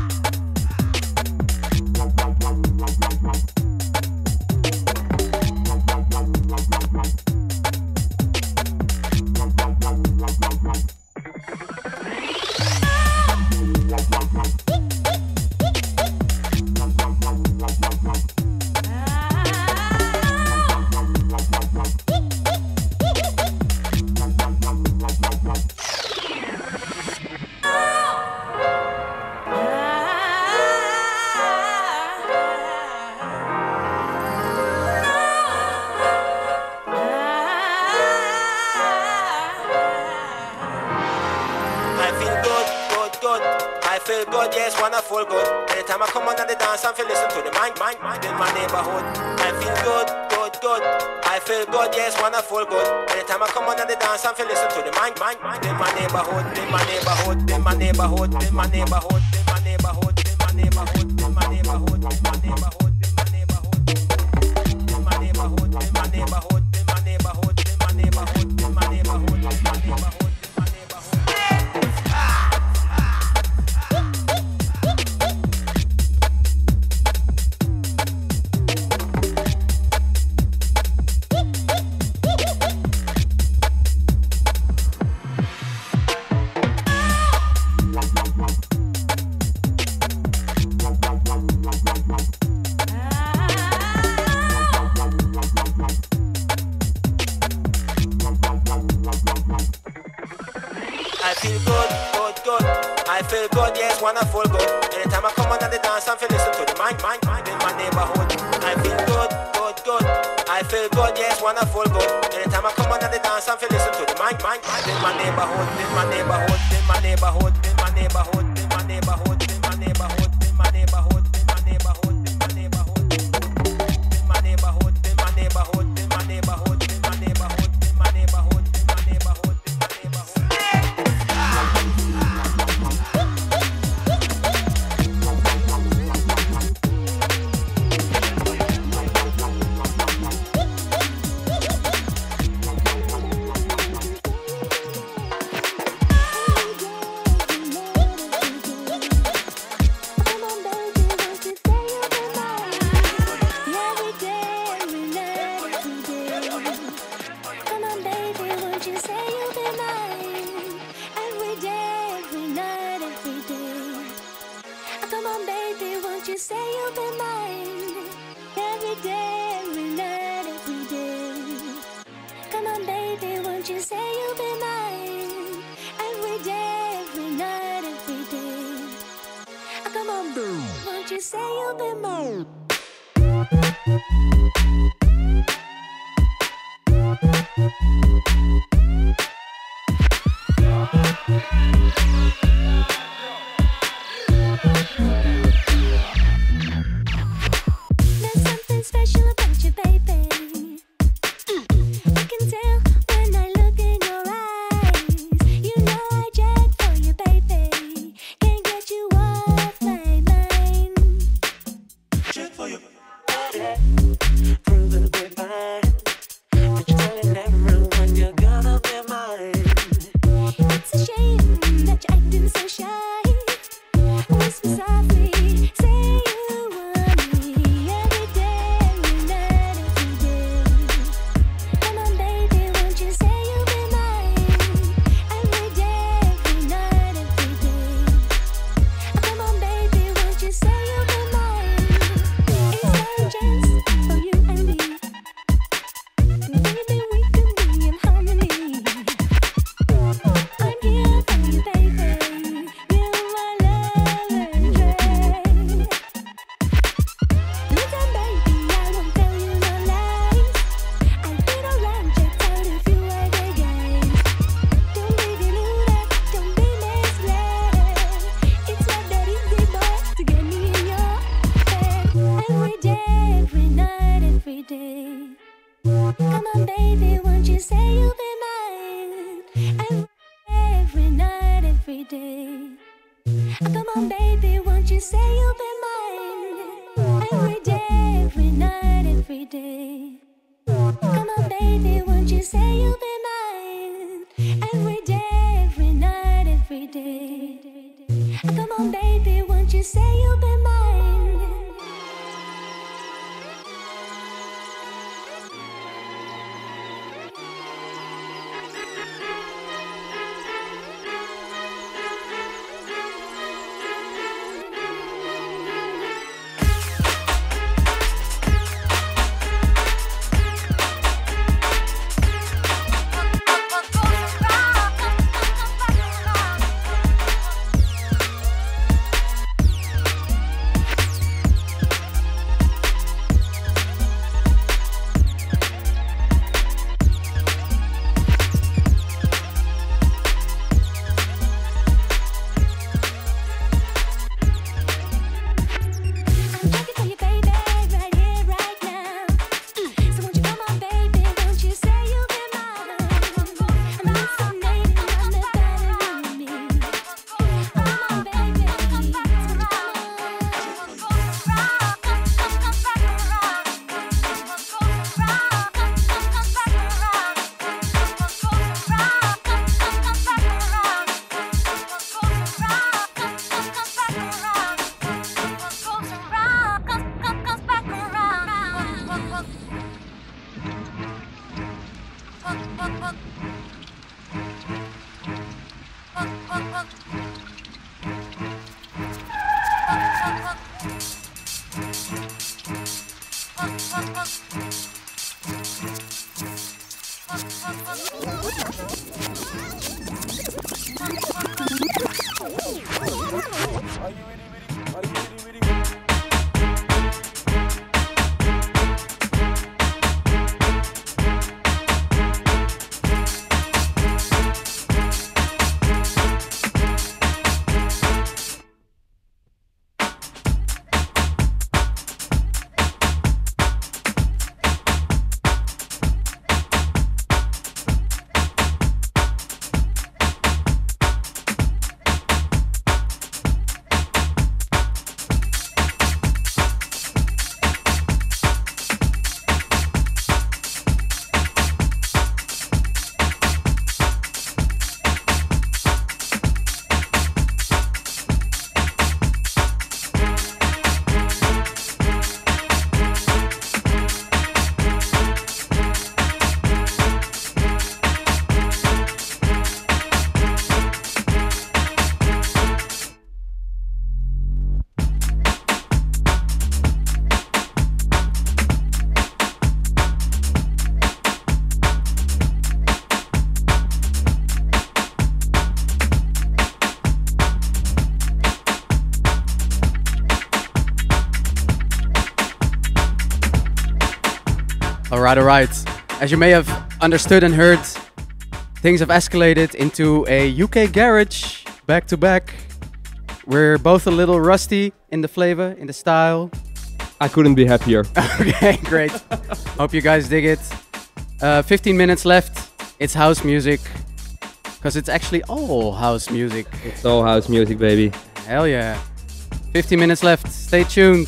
Alright, alright. As you may have understood and heard, things have escalated into a UK garage back to back. We're both a little rusty in the flavor, in the style. I couldn't be happier. okay, great. Hope you guys dig it. Uh, 15 minutes left. It's house music. Because it's actually all house music. It's all house music, baby. Hell yeah. 15 minutes left. Stay tuned.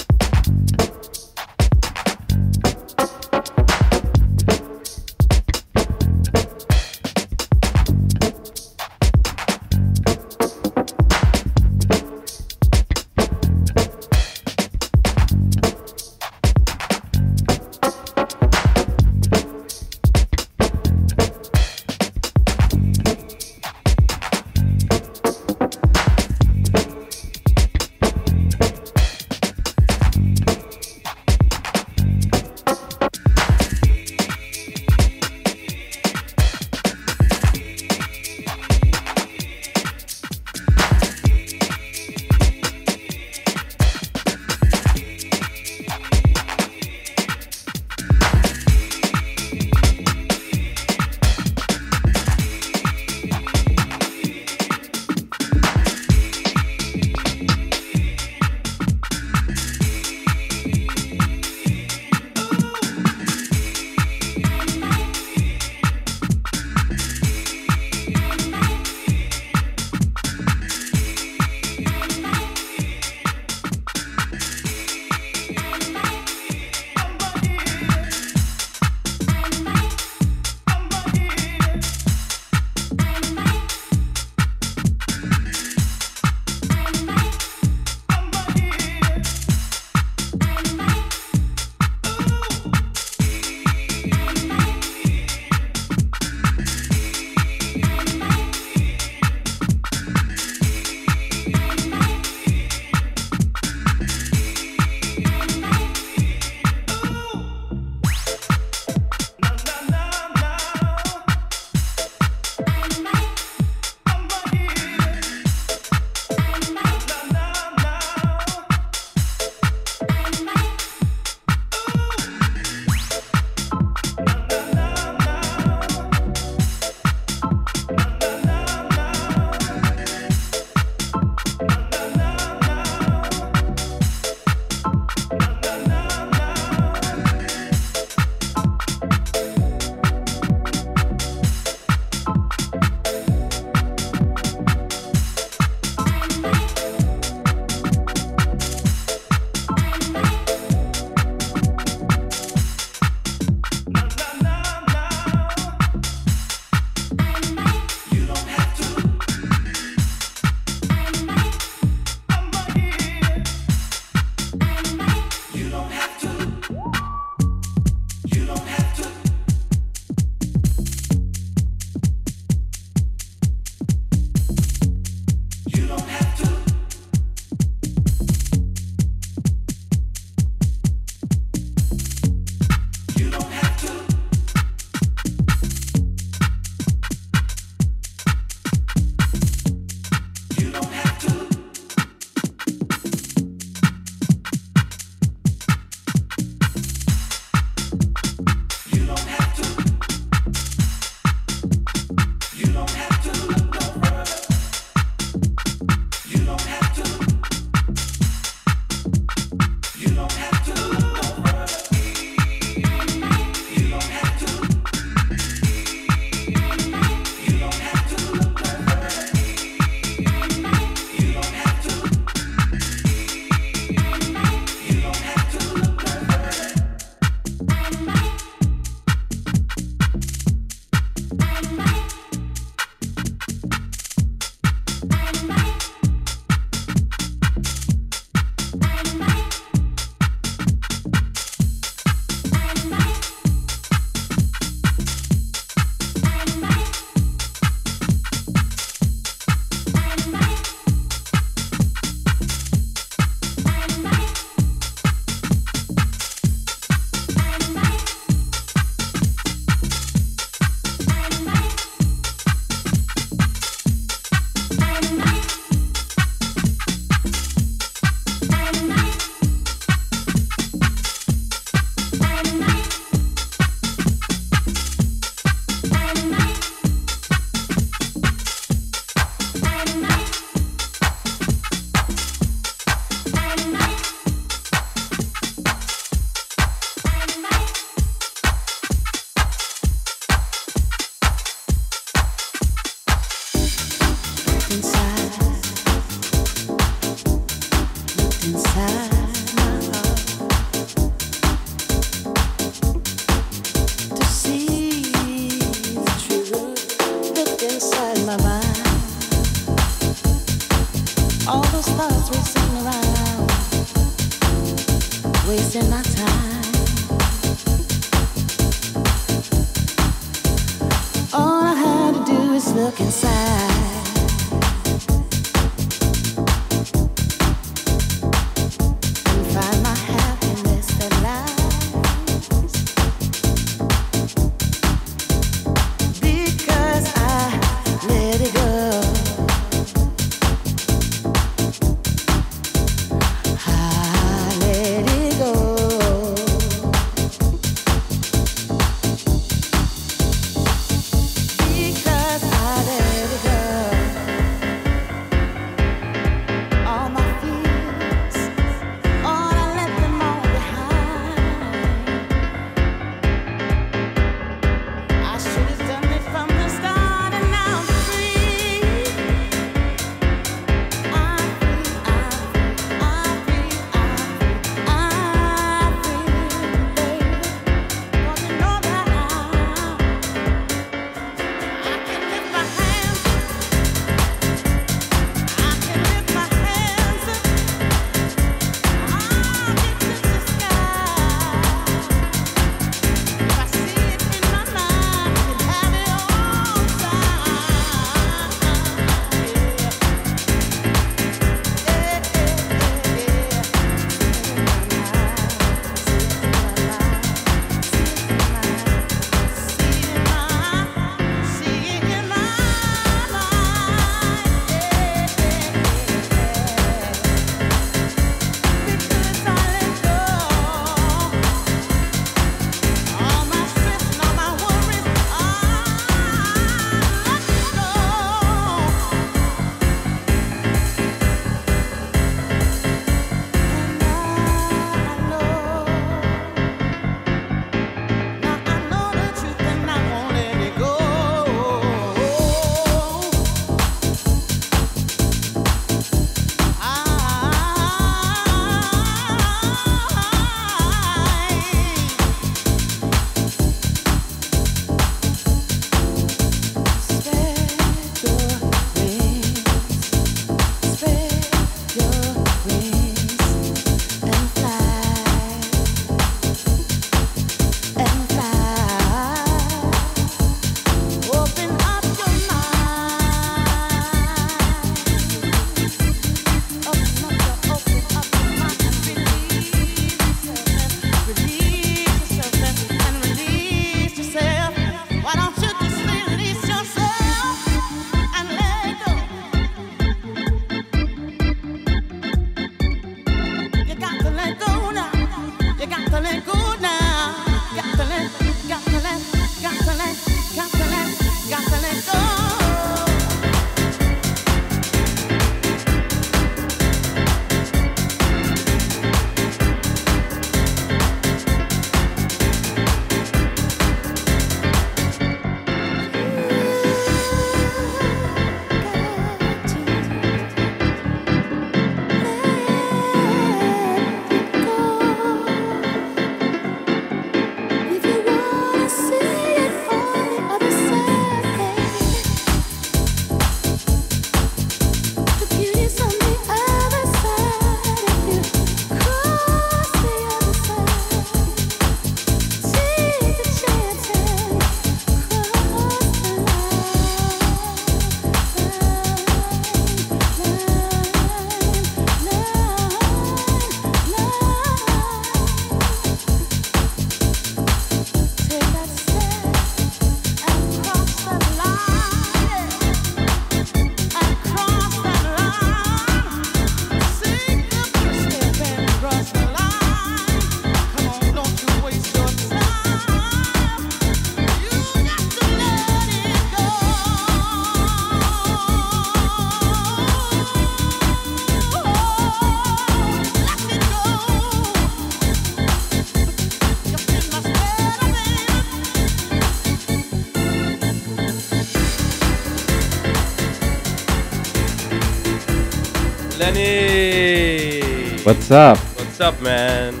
What's up? What's up, man?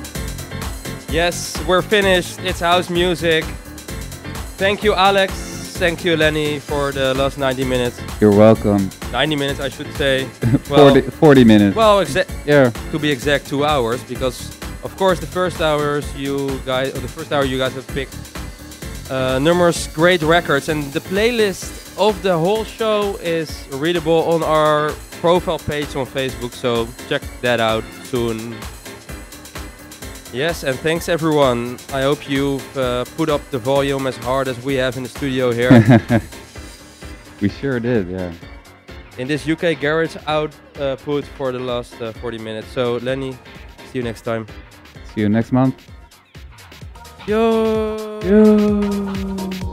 Yes, we're finished. It's house music. Thank you, Alex. thank you, Lenny, for the last 90 minutes. You're welcome. 90 minutes, I should say. 40 40 minutes. Well, exa- Yeah. To be exact, two hours, because of course the first hours you guys, or the first hour you guys have picked uh, numerous great records, and the playlist of the whole show is readable on our profile page on Facebook. So check that out soon. Yes, and thanks everyone. I hope you've uh, put up the volume as hard as we have in the studio here. we sure did, yeah. in this UK garage output for the last uh, 40 minutes. So Lenny, see you next time. See you next month. Yo. Yo.